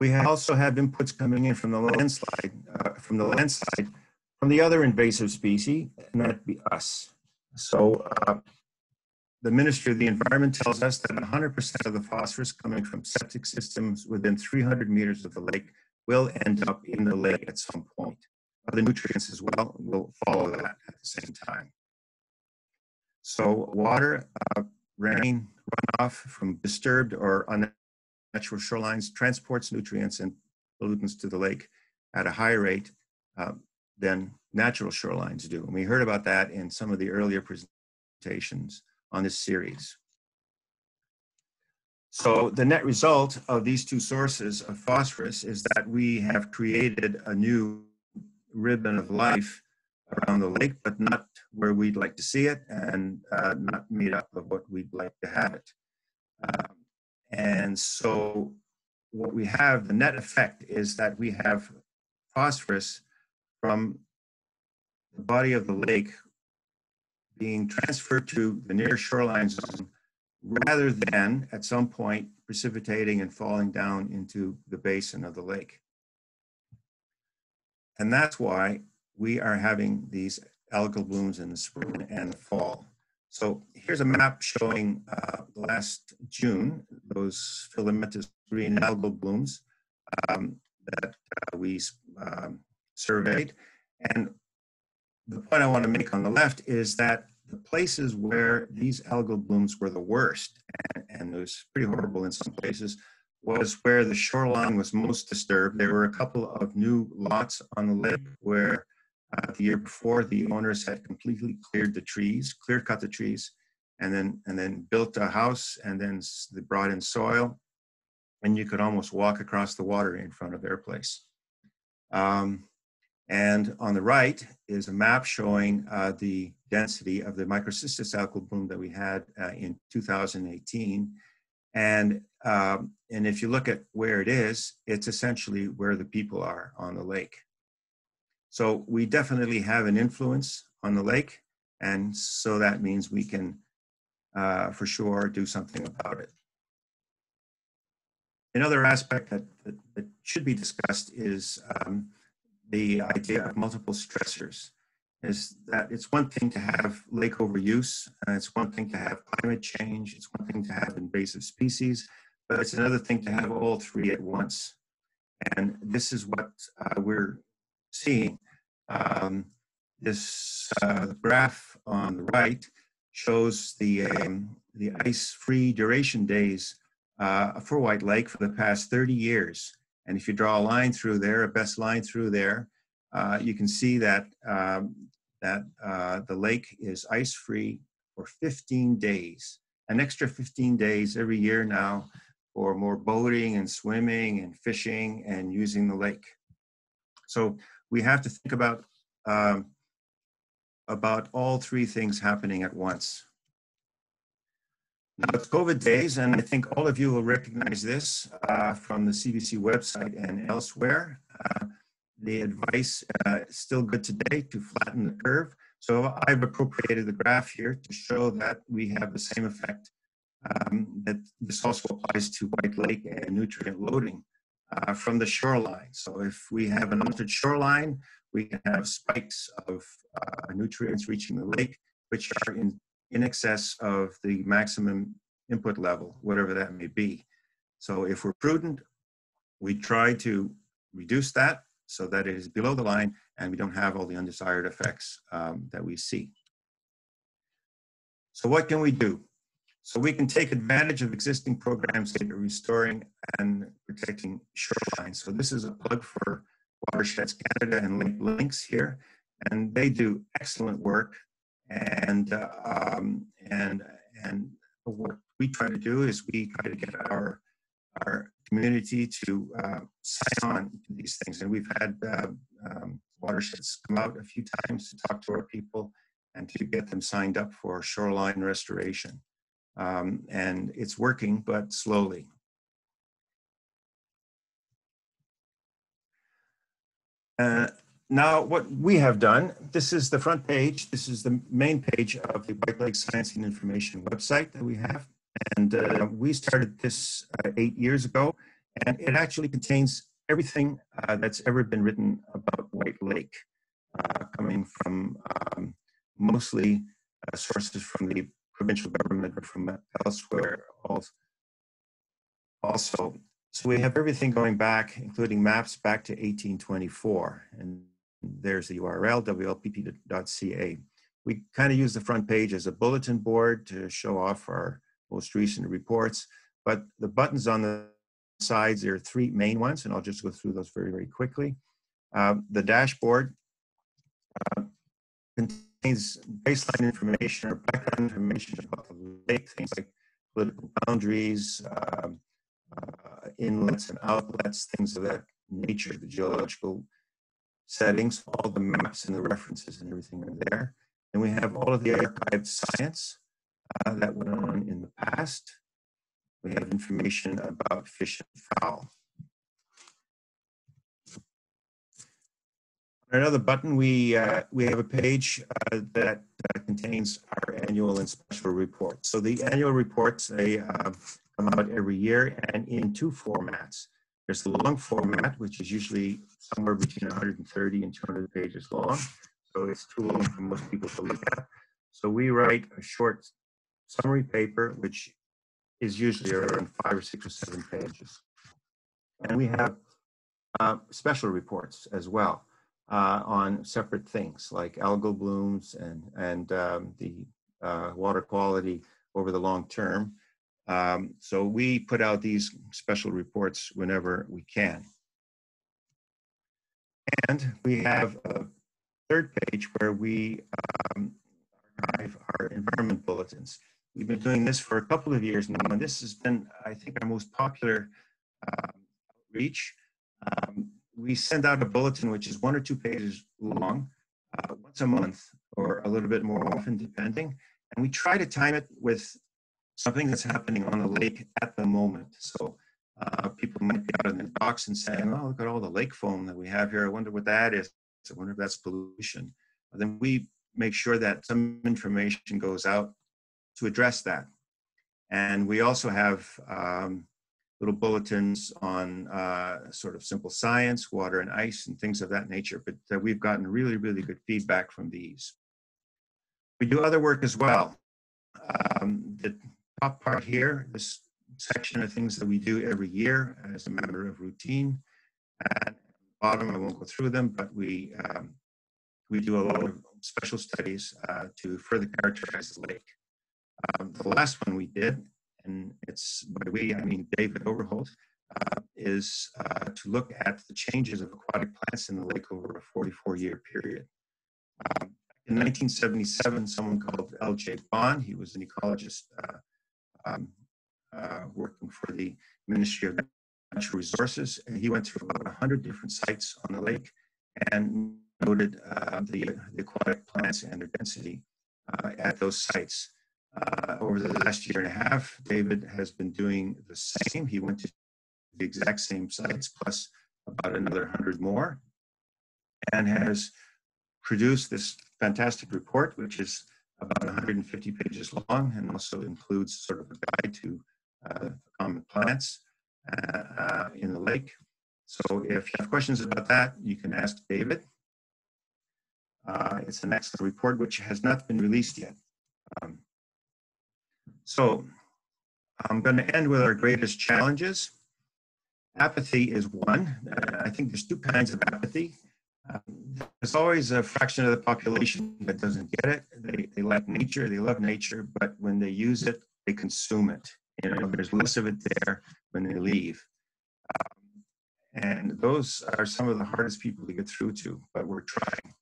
We also have inputs coming in from the landslide, uh, from the landslide, from the other invasive species, and that'd be us. So uh, the Ministry of the Environment tells us that 100% of the phosphorus coming from septic systems within 300 meters of the lake will end up in the lake at some point. Other nutrients as well will follow that at the same time. So water, uh, rain, runoff from disturbed or unnatural shorelines transports nutrients and pollutants to the lake at a higher rate uh, than natural shorelines do. And we heard about that in some of the earlier presentations on this series. So the net result of these two sources of phosphorus is that we have created a new ribbon of life around the lake, but not where we'd like to see it and uh, not made up of what we'd like to have it. Um, and so what we have, the net effect is that we have phosphorus from the body of the lake being transferred to the near shoreline zone rather than at some point precipitating and falling down into the basin of the lake. And that's why we are having these algal blooms in the spring and fall. So here's a map showing uh, last June, those filamentous green algal blooms um, that uh, we um, surveyed. And the point I want to make on the left is that the places where these algal blooms were the worst, and, and it was pretty horrible in some places, was where the shoreline was most disturbed. There were a couple of new lots on the lake where uh, the year before the owners had completely cleared the trees, clear cut the trees, and then and then built a house, and then they brought in soil, and you could almost walk across the water in front of their place. Um, and on the right is a map showing uh, the density of the microcystis algal bloom that we had uh, in 2018. And, um, and if you look at where it is, it's essentially where the people are on the lake. So we definitely have an influence on the lake. And so that means we can, uh, for sure, do something about it. Another aspect that, that, that should be discussed is um, the idea of multiple stressors is that it's one thing to have lake overuse, it's one thing to have climate change, it's one thing to have invasive species, but it's another thing to have all three at once. And this is what uh, we're seeing. Um, this uh, graph on the right shows the, um, the ice-free duration days uh, for White Lake for the past 30 years. And if you draw a line through there, a best line through there, uh, you can see that, um, that uh, the lake is ice-free for 15 days, an extra 15 days every year now for more boating and swimming and fishing and using the lake. So we have to think about um, about all three things happening at once. Now it's COVID days, and I think all of you will recognize this uh, from the CBC website and elsewhere. Uh, the advice uh, is still good today to flatten the curve. So I've appropriated the graph here to show that we have the same effect um, that this also applies to White Lake and nutrient loading uh, from the shoreline. So if we have an altered shoreline, we can have spikes of uh, nutrients reaching the lake, which are in, in excess of the maximum input level, whatever that may be. So if we're prudent, we try to reduce that so that it is below the line and we don't have all the undesired effects um, that we see. So what can we do? So we can take advantage of existing programs that are restoring and protecting shorelines. So this is a plug for Watersheds Canada and Links here, and they do excellent work. And um, and and what we try to do is we try to get our our community to uh, sign on to these things. And we've had uh, um, watersheds come out a few times to talk to our people and to get them signed up for shoreline restoration. Um, and it's working, but slowly. Uh, now, what we have done, this is the front page. This is the main page of the White Lake Science and Information website that we have. And uh, we started this uh, eight years ago, and it actually contains everything uh, that's ever been written about White Lake, uh, coming from um, mostly uh, sources from the provincial government or from elsewhere also. So we have everything going back, including maps back to 1824. And there's the URL, wlpp.ca. We kind of use the front page as a bulletin board to show off our most recent reports. But the buttons on the sides, there are three main ones, and I'll just go through those very, very quickly. Uh, the dashboard uh, contains baseline information or background information about the lake, things like political boundaries, uh, uh, inlets and outlets, things of that nature, the geological settings, all the maps and the references and everything are there. And we have all of the archived science uh, that went on in the past. We have information about fish and fowl. another button, we, uh, we have a page uh, that uh, contains our annual and special reports. So the annual reports, they uh, come out every year and in two formats. There's the long format, which is usually somewhere between 130 and 200 pages long. So it's too long for most people to look at. So we write a short summary paper, which is usually around five or six or seven pages. And we have uh, special reports as well uh, on separate things like algal blooms and, and um, the uh, water quality over the long term. Um, so we put out these special reports whenever we can. And we have a third page where we um, archive our environment bulletins. We've been doing this for a couple of years now, and this has been, I think, our most popular um, outreach. Um, we send out a bulletin which is one or two pages long uh, once a month or a little bit more often depending and we try to time it with something that's happening on the lake at the moment so uh, people might be out in the docks and saying oh look at all the lake foam that we have here i wonder what that is i wonder if that's pollution then we make sure that some information goes out to address that and we also have um, little bulletins on uh, sort of simple science, water and ice, and things of that nature. But uh, we've gotten really, really good feedback from these. We do other work as well. Um, the top part here, this section of things that we do every year as a matter of routine. Bottom, I won't go through them, but we um, we do a lot of special studies uh, to further characterize the lake. Um, the last one we did and it's by we, I mean David Overholt, uh, is uh, to look at the changes of aquatic plants in the lake over a 44 year period. Um, in 1977, someone called L.J. Bond, he was an ecologist uh, um, uh, working for the Ministry of Natural Resources. And he went through about 100 different sites on the lake and noted uh, the, the aquatic plants and their density uh, at those sites. Uh, over the last year and a half, David has been doing the same. He went to the exact same sites plus about another 100 more and has produced this fantastic report, which is about 150 pages long and also includes sort of a guide to uh, common plants uh, uh, in the lake. So if you have questions about that, you can ask David. Uh, it's an excellent report which has not been released yet. Um, so I'm going to end with our greatest challenges. Apathy is one. Uh, I think there's two kinds of apathy. There's always a fraction of the population that doesn't get it. They, they like nature, they love nature, but when they use it, they consume it. You know, there's less of it there when they leave. Um, and those are some of the hardest people to get through to, but we're trying.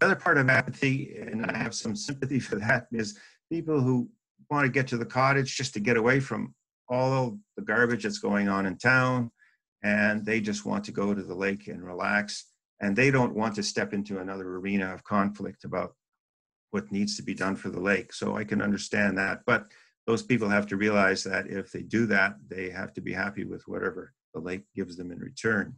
The other part of apathy, and I have some sympathy for that, is people who want to get to the cottage just to get away from all the garbage that's going on in town, and they just want to go to the lake and relax, and they don't want to step into another arena of conflict about what needs to be done for the lake. So I can understand that, but those people have to realize that if they do that, they have to be happy with whatever the lake gives them in return.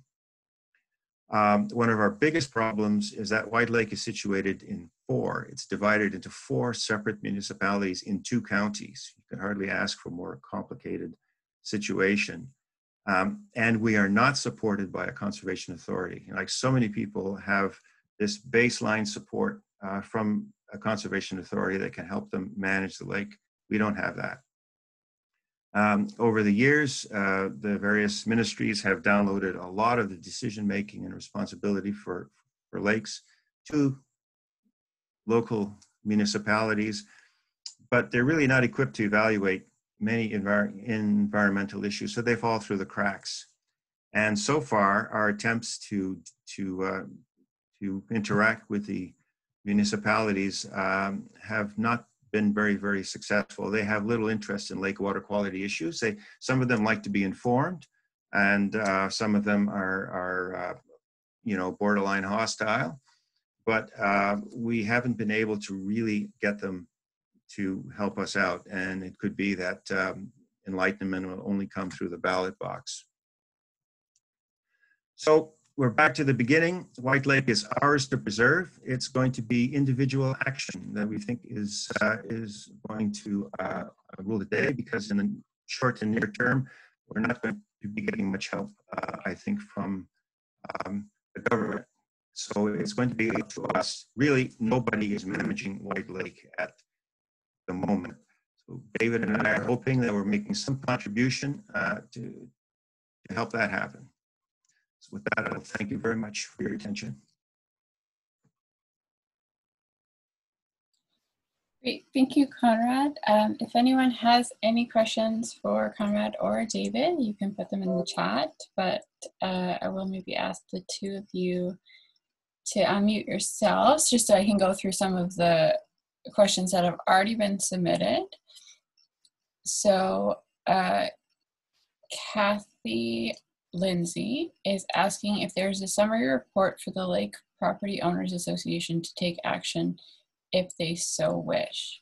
Um, one of our biggest problems is that White Lake is situated in four. It's divided into four separate municipalities in two counties. You can hardly ask for a more complicated situation. Um, and we are not supported by a conservation authority. Like so many people have this baseline support uh, from a conservation authority that can help them manage the lake. We don't have that. Um, over the years, uh, the various ministries have downloaded a lot of the decision making and responsibility for, for lakes to local municipalities, but they're really not equipped to evaluate many envir environmental issues, so they fall through the cracks. And so far, our attempts to to uh, to interact with the municipalities um, have not been very, very successful. They have little interest in lake water quality issues. They, some of them like to be informed, and uh, some of them are, are uh, you know, borderline hostile. But uh, we haven't been able to really get them to help us out, and it could be that um, enlightenment will only come through the ballot box. So we're back to the beginning. White Lake is ours to preserve. It's going to be individual action that we think is uh, is going to uh, rule the day because in the short and near term, we're not going to be getting much help, uh, I think, from um, the government. So it's going to be up to us. Really, nobody is managing White Lake at the moment. So David and I are hoping that we're making some contribution uh, to, to help that happen. So with that, I'll thank you very much for your attention. Great, thank you, Conrad. Um, if anyone has any questions for Conrad or David, you can put them in the chat, but uh, I will maybe ask the two of you to unmute yourselves just so I can go through some of the questions that have already been submitted. So, uh, Kathy Lindsay is asking if there's a summary report for the Lake Property Owners Association to take action if they so wish.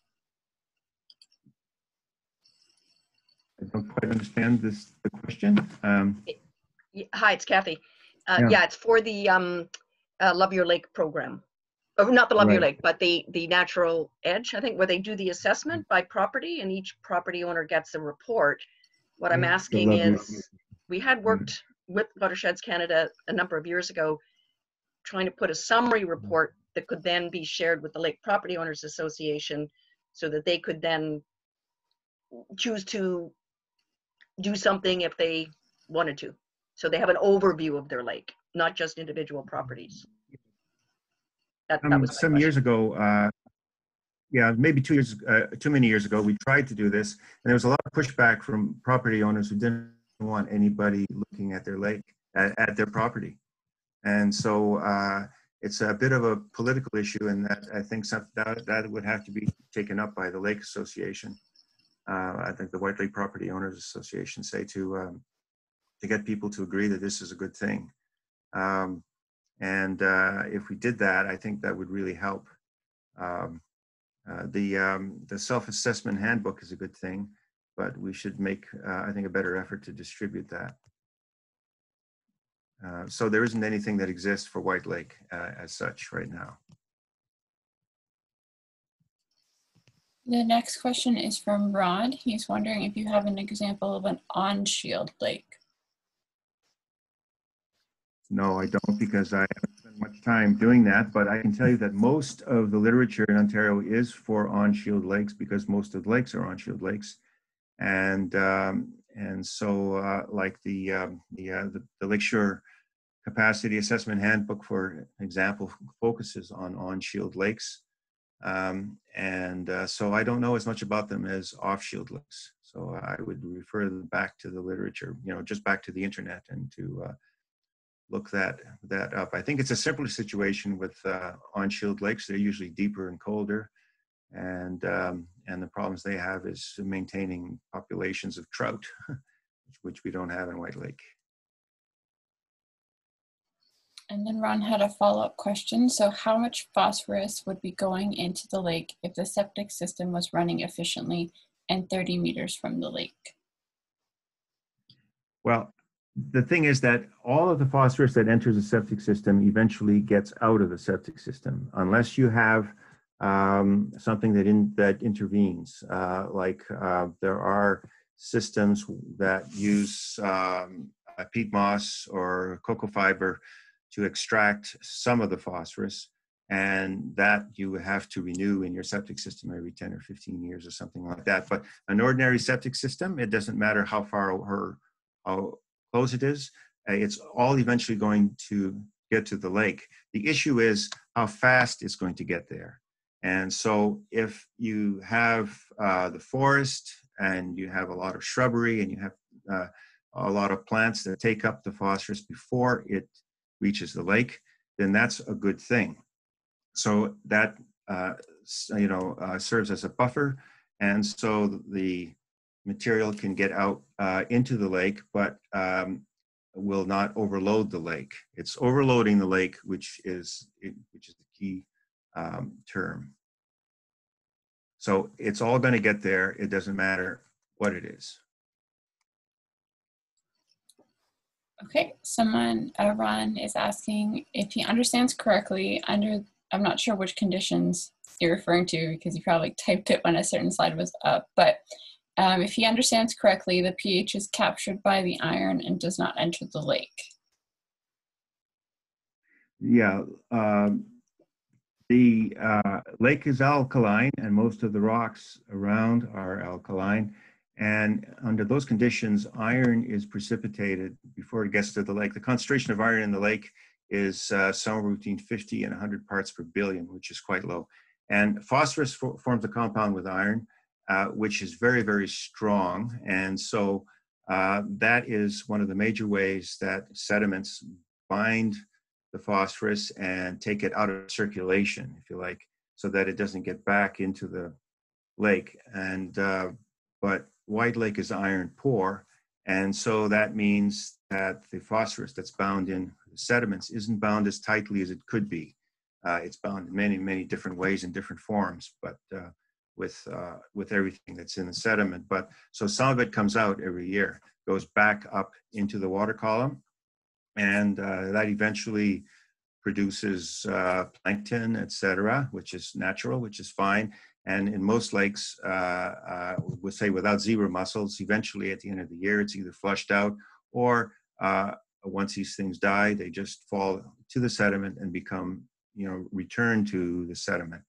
I don't quite understand this the question. Um, Hi, it's Kathy. Uh, yeah. yeah. it's for the um, uh, Love Your Lake program. Oh, not the Love right. Lake, but the the Natural Edge. I think where they do the assessment by property, and each property owner gets a report. What I'm mm, asking is, we had mm-hmm. worked with Watersheds Canada a number of years ago, trying to put a summary mm-hmm. report that could then be shared with the Lake Property Owners Association so that they could then choose to do something if they wanted to. So they have an overview of their lake, not just individual properties. That, that um, some question. years ago, uh, yeah, maybe two years, uh, too many years ago, we tried to do this, and there was a lot of pushback from property owners who didn't want anybody looking at their lake, at, at their property. And so uh, it's a bit of a political issue, and that I think some, that, that would have to be taken up by the Lake Association. Uh, I think the White Lake Property Owners Association say to um, to get people to agree that this is a good thing. Um, And uh, if we did that, I think that would really help. Um, uh, the um, the self-assessment handbook is a good thing, but we should make, uh, I think, a better effort to distribute that. Uh, so there isn't anything that exists for White Lake uh, as such right now. The next question is from Ron. He's wondering if you have an example of an on-shield lake. No, I don't because I haven't spent much time doing that, but I can tell you that most of the literature in Ontario is for on-shield lakes because most of the lakes are on-shield lakes. And um, and so uh, like the, um, the, uh, the, the Lakeshore Capacity Assessment Handbook, for example, focuses on on-shield lakes. Um, and uh, so I don't know as much about them as off-shield lakes. So I would refer them back to the literature, you know, just back to the internet and to uh, look that that up. I think it's a simpler situation with uh, on-shield lakes. They're usually deeper and colder, and um, and the problems they have is maintaining populations of trout, which we don't have in White Lake. And then Ron had a follow-up question. So how much phosphorus would be going into the lake if the septic system was running efficiently and 30 meters from the lake? Well, the thing is that all of the phosphorus that enters the septic system eventually gets out of the septic system, unless you have um, something that in, that intervenes. Uh, like uh, there are systems that use um, peat moss or cocoa fiber to extract some of the phosphorus and that you have to renew in your septic system every 10 or 15 years or something like that. But an ordinary septic system, it doesn't matter how far or close it is, uh, it's all eventually going to get to the lake. The issue is how fast it's going to get there. And so if you have uh, the forest and you have a lot of shrubbery and you have uh, a lot of plants that take up the phosphorus before it reaches the lake, then that's a good thing. So that uh, you know uh, serves as a buffer, and so the material can get out uh, into the lake, but um, will not overload the lake. It's overloading the lake, which is which is the key um, term. So it's all going to get there. It doesn't matter what it is. Okay, someone, uh, Ron, is asking if he understands correctly under, I'm not sure which conditions you're referring to because you probably typed it when a certain slide was up, but um, if he understands correctly, the pH is captured by the iron and does not enter the lake. Yeah, um, the uh, lake is alkaline and most of the rocks around are alkaline. And under those conditions, iron is precipitated before it gets to the lake. The concentration of iron in the lake is uh, somewhere between 50 and 100 parts per billion, which is quite low. And phosphorus for, forms a compound with iron, uh, which is very, very strong. And so uh, that is one of the major ways that sediments bind the phosphorus and take it out of circulation, if you like, so that it doesn't get back into the lake. And uh, but White Lake is iron poor, and so that means that the phosphorus that's bound in sediments isn't bound as tightly as it could be. Uh, it's bound in many, many different ways in different forms, but uh, with uh, with everything that's in the sediment. But so some of it comes out every year, goes back up into the water column, and uh, that eventually produces uh, plankton, etc., which is natural, which is fine. And in most lakes, uh, uh, we'll say without zebra mussels, eventually at the end of the year, it's either flushed out or uh, once these things die, they just fall to the sediment and become, you know, return to the sediment,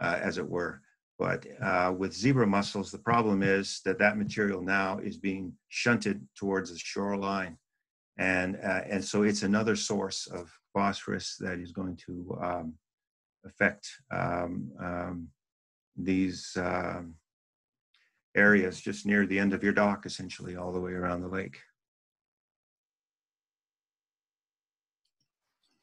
as it were. But uh, with zebra mussels, the problem is that that material now is being shunted towards the shoreline. And, uh, and so it's another source of phosphorus that is going to um, affect um, um, these um, areas just near the end of your dock, essentially, all the way around the lake.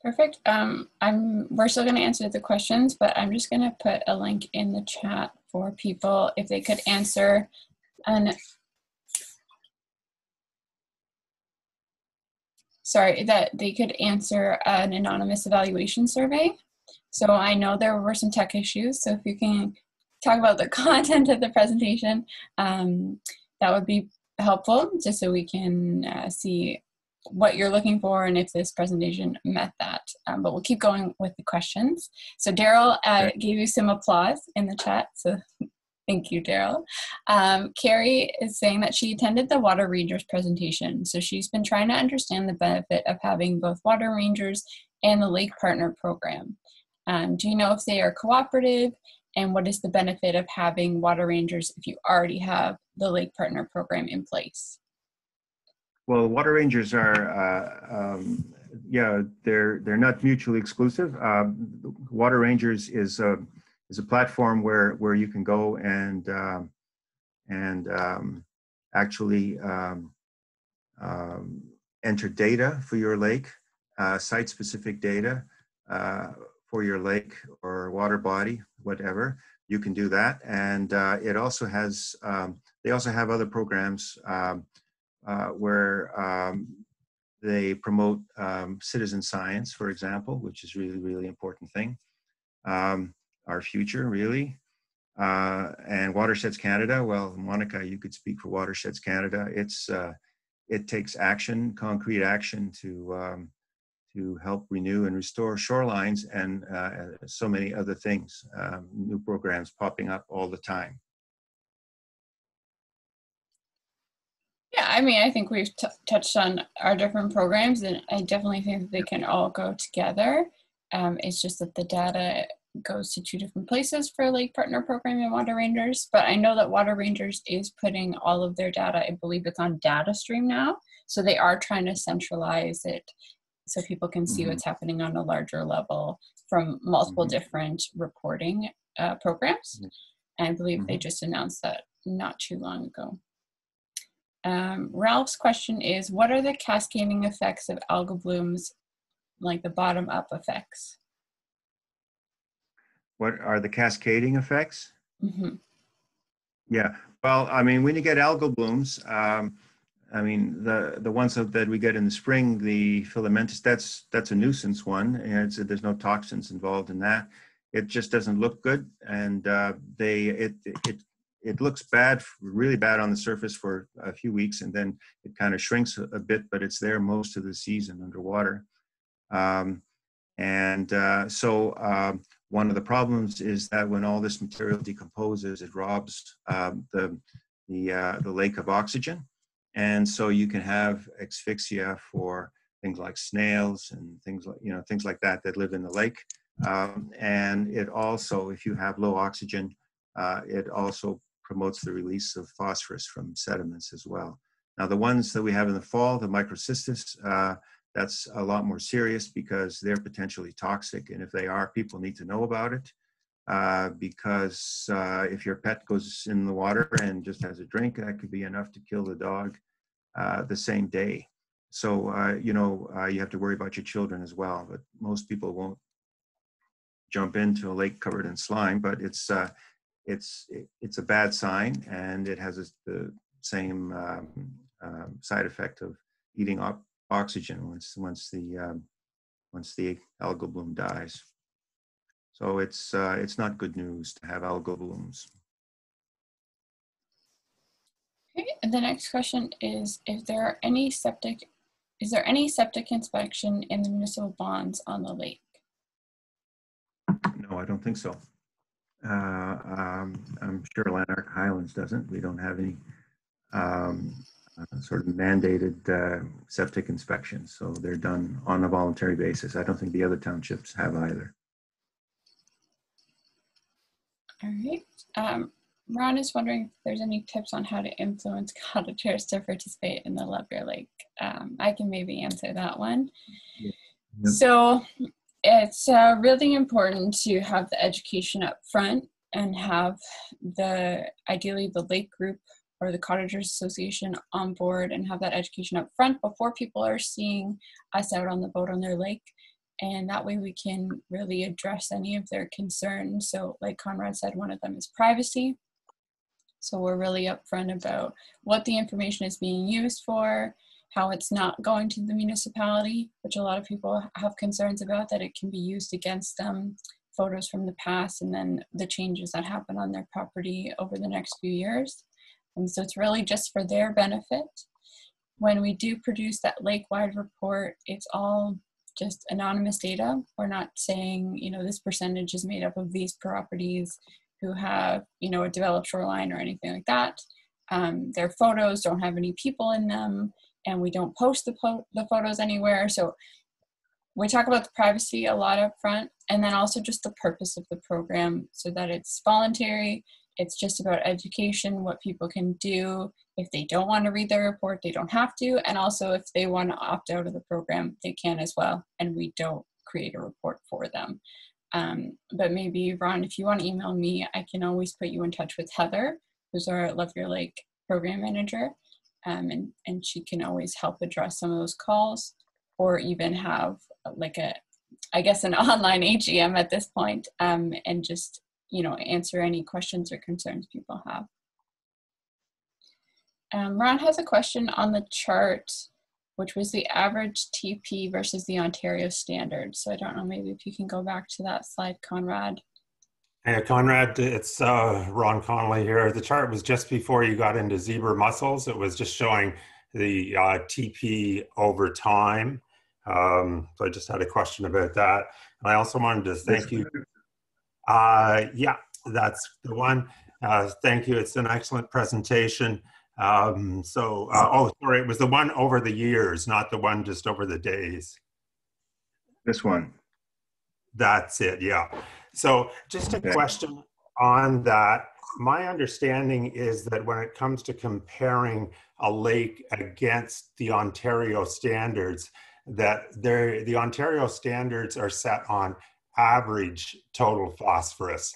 Perfect. Um, I'm, we're still going to answer the questions, but I'm just going to put a link in the chat for people if they could answer. And sorry, that they could answer an anonymous evaluation survey. So I know there were some tech issues. So if you can talk about the content of the presentation, um, that would be helpful just so we can uh, see what you're looking for and if this presentation met that. Um, but we'll keep going with the questions. So Daryl uh, gave you some applause in the chat. So thank you, Daryl. Um, Carrie is saying that she attended the Water Rangers presentation. So she's been trying to understand the benefit of having both Water Rangers and the Lake Partner Program. Um, do you know if they are cooperative and what is the benefit of having Water Rangers if you already have the Lake Partner Program in place? Well, water rangers are, uh, um, yeah, they're they're not mutually exclusive. Uh, water rangers is a is a platform where where you can go and uh, and um, actually um, um enter data for your lake, uh, site specific data uh, for your lake or water body, whatever. You can do that, and uh, it also has. They also have other programs uh, where um, they promote um, citizen science, for example, which is really, really important thing. Um, our future, really. Uh, and Watersheds Canada, well, Monica, you could speak for Watersheds Canada. It's uh, it takes action, concrete action to um, to help renew and restore shorelines and uh, so many other things. Um, new programs popping up all the time. I mean, I think we've t- touched on our different programs, and I definitely think they can all go together. Um, it's just that the data goes to two different places for Lake Partner Program and Water Rangers. But I know that Water Rangers is putting all of their data, I believe it's on DataStream now. So they are trying to centralize it so people can see mm-hmm. what's happening on a larger level from multiple mm-hmm. different reporting uh, programs. Mm-hmm. I believe they mm-hmm. just announced that not too long ago. Um, Ralph's question is, what are the cascading effects of algal blooms, like the bottom up effects? What are the cascading effects? Mm-hmm. Yeah, well, I mean, when you get algal blooms, um, I mean, the the ones that we get in the spring, the filamentous, that's that's a nuisance one, and there's no toxins involved in that. It just doesn't look good, and uh, they it it it looks bad, really bad on the surface for a few weeks, and then it kind of shrinks a, bit, but it's there most of the season underwater. Um, and uh, so um, one of the problems is that when all this material decomposes, it robs um, the the uh, the lake of oxygen, and so you can have asphyxia for things like snails and things like you know things like that that live in the lake. Um, and it also, if you have low oxygen, uh, it also promotes the release of phosphorus from sediments as well. Now, the ones that we have in the fall, the microcystis, uh, that's a lot more serious because they're potentially toxic. And if they are, people need to know about it. Uh, because uh, if your pet goes in the water and just has a drink, that could be enough to kill the dog uh, the same day. So, uh, you know, uh, you have to worry about your children as well. But most people won't jump into a lake covered in slime, but it's uh, it's it's a bad sign and it has the same um, um, side effect of eating up oxygen once once the um, once the algal bloom dies. So it's uh, it's not good news to have algal blooms. Okay, and the next question is if there are any septic is there any septic inspection in the municipal bonds on the lake? No, I don't think so. Uh, um, I'm sure Lanark Highlands doesn't. We don't have any um, uh, sort of mandated uh, septic inspections, so they're done on a voluntary basis. I don't think the other townships have either. All right. Um, Ron is wondering if there's any tips on how to influence cottagers to participate in the Love Your Lake. Um, I can maybe answer that one. Yeah. Yep. So it's uh, really important to have the education up front and have the ideally the lake group or the cottagers association on board and have that education up front before people are seeing us out on the boat on their lake. And that way we can really address any of their concerns. So like conrad said one of them is privacy. So we're really upfront about what the information is being used for how it's not going to the municipality, which a lot of people have concerns about that it can be used against them, photos from the past, and then the changes that happen on their property over the next few years. And so it's really just for their benefit. When we do produce that lake-wide report, it's all just anonymous data. We're not saying, you know, this percentage is made up of these properties who have, you know, a developed shoreline or anything like that. Um, their photos don't have any people in them, and we don't post the, po- the photos anywhere. So we talk about the privacy a lot up front, and then also just the purpose of the program so that it's voluntary. It's just about education, what people can do. If they don't want to read the report, they don't have to. And also, if they want to opt out of the program, they can as well. And we don't create a report for them. Um, but maybe, Ron, if you want to email me, I can always put you in touch with Heather, who's our Love Your Lake program manager. Um, and, and she can always help address some of those calls or even have like a, I guess, an online AGM at this point um, and just, you know, answer any questions or concerns people have. Um, Ron has a question on the chart which was the average TP versus the Ontario standard. So I don't know, maybe if you can go back to that slide, Conrad. Hey, Conrad, it's uh, Ron Connolly here. The chart was just before you got into zebra mussels. It was just showing the uh, TP over time. Um, so I just had a question about that. And I also wanted to thank you. Uh, yeah, that's the one. Uh, thank you. It's an excellent presentation. Um, so, uh, oh, sorry, it was the one over the years, not the one just over the days. This one. That's it, yeah. So, just a question on that. My understanding is that when it comes to comparing a lake against the Ontario standards, that the Ontario standards are set on average total phosphorus.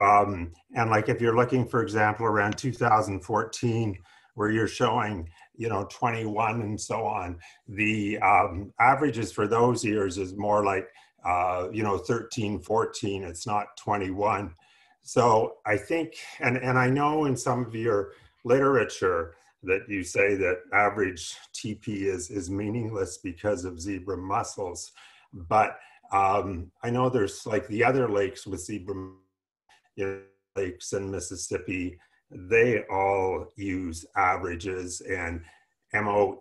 Um, and like if you're looking, for example, around 2014, where you're showing you know 21 and so on the um, averages for those years is more like uh, you know 13 14 it's not 21 so i think and and i know in some of your literature that you say that average tp is is meaningless because of zebra mussels but um, i know there's like the other lakes with zebra you know, lakes in mississippi they all use averages and MOE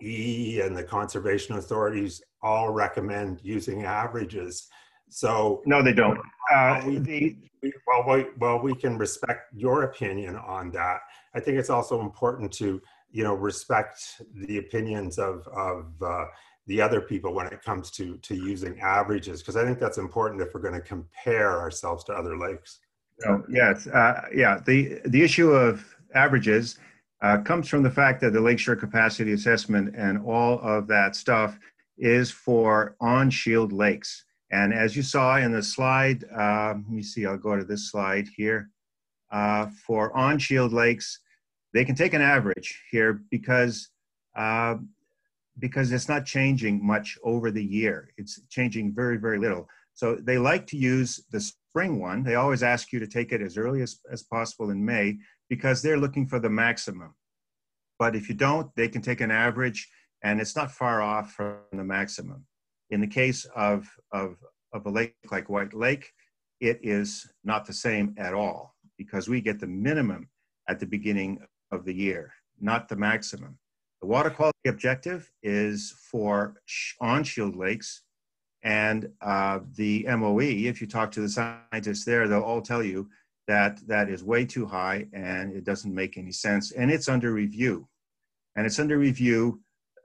and the conservation authorities all recommend using averages. So no, they don't. Uh, we, we, well, we, well, we can respect your opinion on that. I think it's also important to you know respect the opinions of of uh, the other people when it comes to to using averages because I think that's important if we're going to compare ourselves to other lakes. Oh, yes, uh, yeah. The the issue of averages uh, comes from the fact that the lakeshore capacity assessment and all of that stuff is for on-shield lakes. And as you saw in the slide, uh, let me see, I'll go to this slide here. Uh, for on-shield lakes, they can take an average here because uh, because it's not changing much over the year. It's changing very, very little. So they like to use the spring one. They always ask you to take it as early as, as possible in May because they're looking for the maximum. But if you don't, they can take an average and it's not far off from the maximum. In the case of, of, of a lake like White Lake, it is not the same at all because we get the minimum at the beginning of the year, not the maximum. The water quality objective is for on-shield lakes and uh, the MOE, if you talk to the scientists there, they'll all tell you that that is way too high and it doesn't make any sense. And it's under review. And it's under review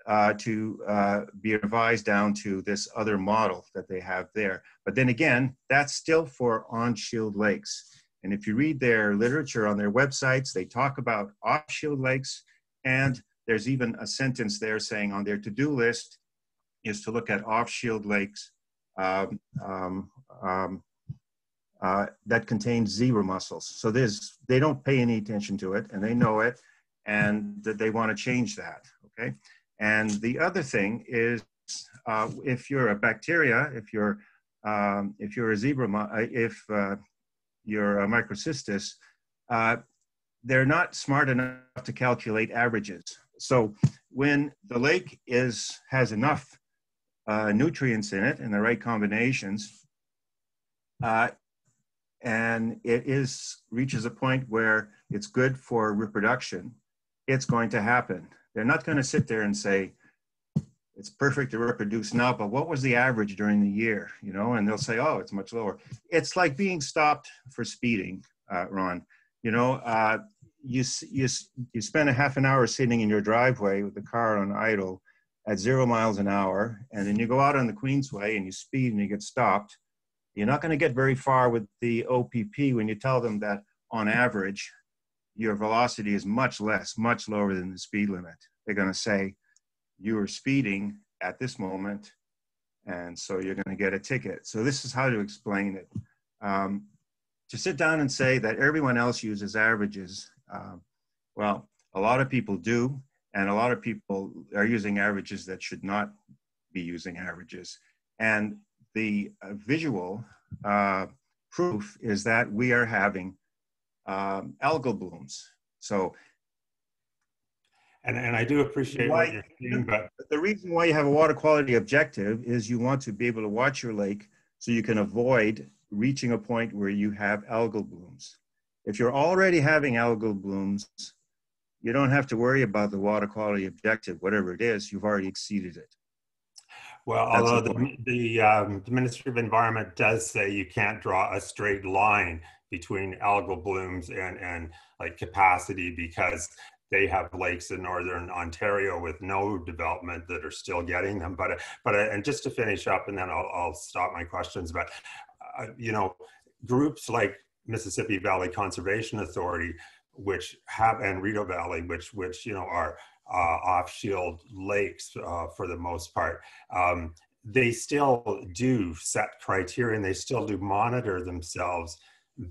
uh, to uh, be revised down to this other model that they have there. But then again, that's still for on-shield lakes. And if you read their literature on their websites, they talk about off-shield lakes. And there's even a sentence there saying on their to-do list, is to look at off-shield lakes um, um, um, uh, that contain zebra mussels. So there's, they don't pay any attention to it and they know it and that they want to change that, okay? And the other thing is uh, if you're a bacteria, if you're, um, if you're a zebra, uh, if uh, you're a microcystis, uh, they're not smart enough to calculate averages. So when the lake is has enough uh, nutrients in it and the right combinations, uh, and it is reaches a point where it's good for reproduction, it's going to happen. They're not going to sit there and say, it's perfect to reproduce now, but what was the average during the year? You know, and they'll say, oh, it's much lower. It's like being stopped for speeding, uh, Ron. You know, uh, you, you, you spend a half an hour sitting in your driveway with the car on idle at zero miles an hour, and then you go out on the Queensway and you speed and you get stopped. You're not going to get very far with the OPP when you tell them that on average, your velocity is much less, much lower than the speed limit. They're going to say, you are speeding at this moment, and so you're going to get a ticket. So this is how to explain it. Um, to sit down and say that everyone else uses averages, uh, well, a lot of people do, and a lot of people are using averages that should not be using averages. And the uh, visual uh, proof is that we are having um, algal blooms. So and, and I do appreciate why, what you're saying, but the reason why you have a water quality objective is you want to be able to watch your lake so you can avoid reaching a point where you have algal blooms. If you're already having algal blooms, you don't have to worry about the water quality objective, whatever it is, you've already exceeded it. Well, That's although the, the, um, the Ministry of Environment does say you can't draw a straight line between algal blooms and, and like capacity because they have lakes in northern Ontario with no development that are still getting them. But but and just to finish up, and then I'll, I'll stop my questions. But uh, you know, groups like Mississippi Valley Conservation Authority, which have and Rideau Valley, which which you know are uh, off-shield lakes uh, for the most part. Um, they still do set criteria and they still do monitor themselves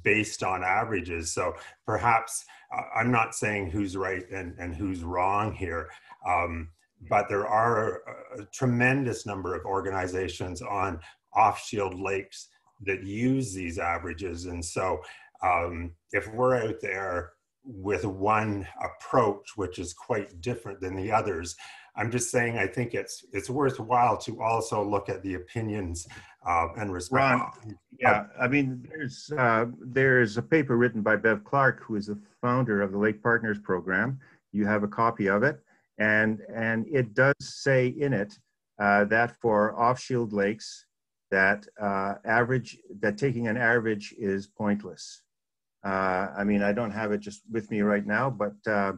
based on averages. So perhaps uh, I'm not saying who's right and, and who's wrong here, um, but there are a, tremendous number of organizations on off-shield lakes that use these averages. And so um, if we're out there with one approach, which is quite different than the others, I'm just saying I think it's it's worthwhile to also look at the opinions uh, and respond Ron, yeah, I mean, there's uh, there's a paper written by Bev Clark, who is the founder of the Lake Partners Program. You have a copy of it, and and it does say in it uh, that for off-shield lakes, that uh, average that taking an average is pointless. Uh, I mean, I don't have it just with me right now, but uh,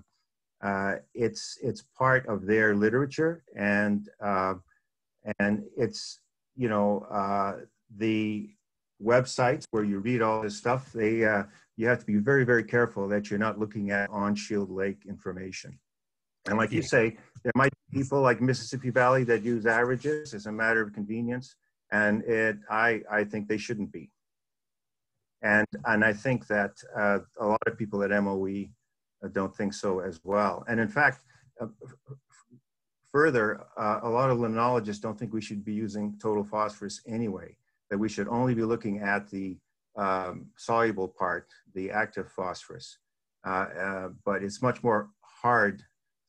uh, it's it's part of their literature, and uh, and it's you know uh, the websites where you read all this stuff. They uh, you have to be very very careful that you're not looking at on Shield Lake information. And like you say, there might be people like Mississippi Valley that use averages as a matter of convenience, and it I I think they shouldn't be. And and I think that uh, a lot of people at MOE don't think so as well. And in fact, uh, further, uh, a lot of limnologists don't think we should be using total phosphorus anyway, that we should only be looking at the um, soluble part, the active phosphorus. Uh, uh but it's much more hard,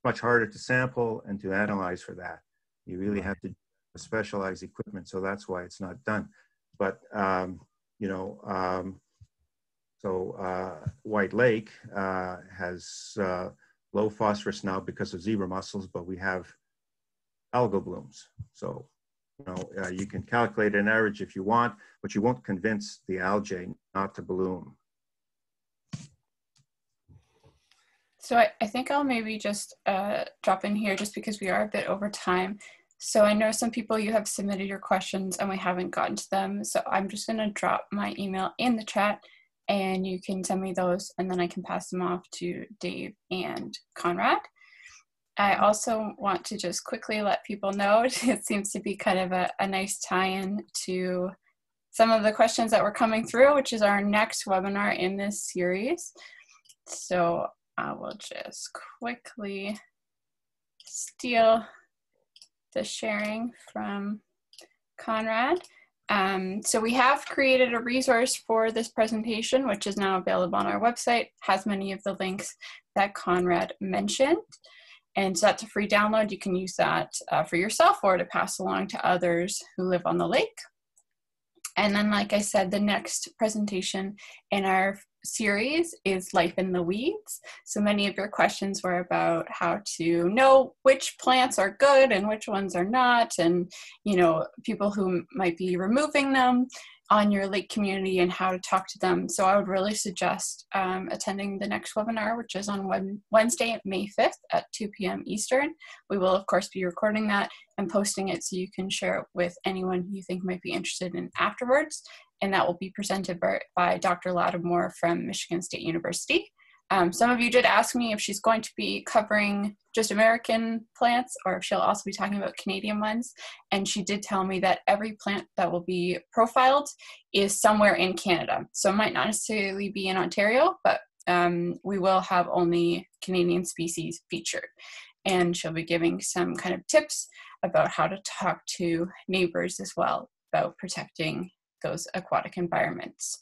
much harder to sample and to analyze for that. You really have to specialize equipment, so that's why it's not done. But, um, you know, um, so uh, White Lake uh, has uh, low phosphorus now because of zebra mussels, but we have algal blooms. So you know uh, you can calculate an average if you want, but you won't convince the algae not to bloom. So I, I think I'll maybe just uh, drop in here just because we are a bit over time. So I know some people you have submitted your questions and we haven't gotten to them. So I'm just going to drop my email in the chat and you can send me those and then I can pass them off to Dave and Conrad. I also want to just quickly let people know it seems to be kind of a, a nice tie in to some of the questions that were coming through, which is our next webinar in this series. So I will just quickly steal the sharing from Conrad. Um, so we have created a resource for this presentation, which is now available on our website, has many of the links that Conrad mentioned. And so that's a free download. You can use that uh, for yourself or to pass along to others who live on the lake. And then, like I said, the next presentation in our series is Life in the Weeds. So many of your questions were about how to know which plants are good and which ones are not, and you know, people who might be removing them on your lake community and how to talk to them. So I would really suggest um, attending the next webinar, which is on Wednesday, May 5th at 2 p.m. Eastern. We will, of course, be recording that and posting it so you can share it with anyone you think might be interested in afterwards. And that will be presented by, Dr. Latimore from Michigan State University. Um, some of you did ask me if she's going to be covering just American plants or if she'll also be talking about Canadian ones. And she did tell me that every plant that will be profiled is somewhere in Canada. So it might not necessarily be in Ontario, but um, we will have only Canadian species featured. And she'll be giving some kind of tips about how to talk to neighbors as well about protecting those aquatic environments.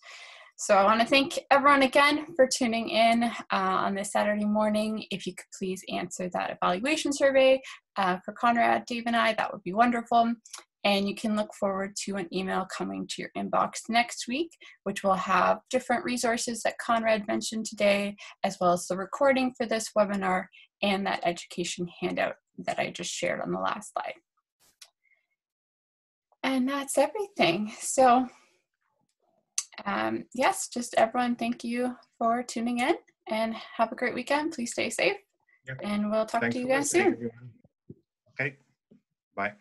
So I want to thank everyone again for tuning in uh, on this Saturday morning. If you could please answer that evaluation survey uh, for Conrad, Dave, and I, that would be wonderful. And you can look forward to an email coming to your inbox next week, which will have different resources that Conrad mentioned today, as well as the recording for this webinar and that education handout that I just shared on the last slide. And that's everything. So um, yes, just everyone, thank you for tuning in and have a great weekend. Please stay safe. Yep. And we'll talk Thanks to you guys soon. Okay. Bye.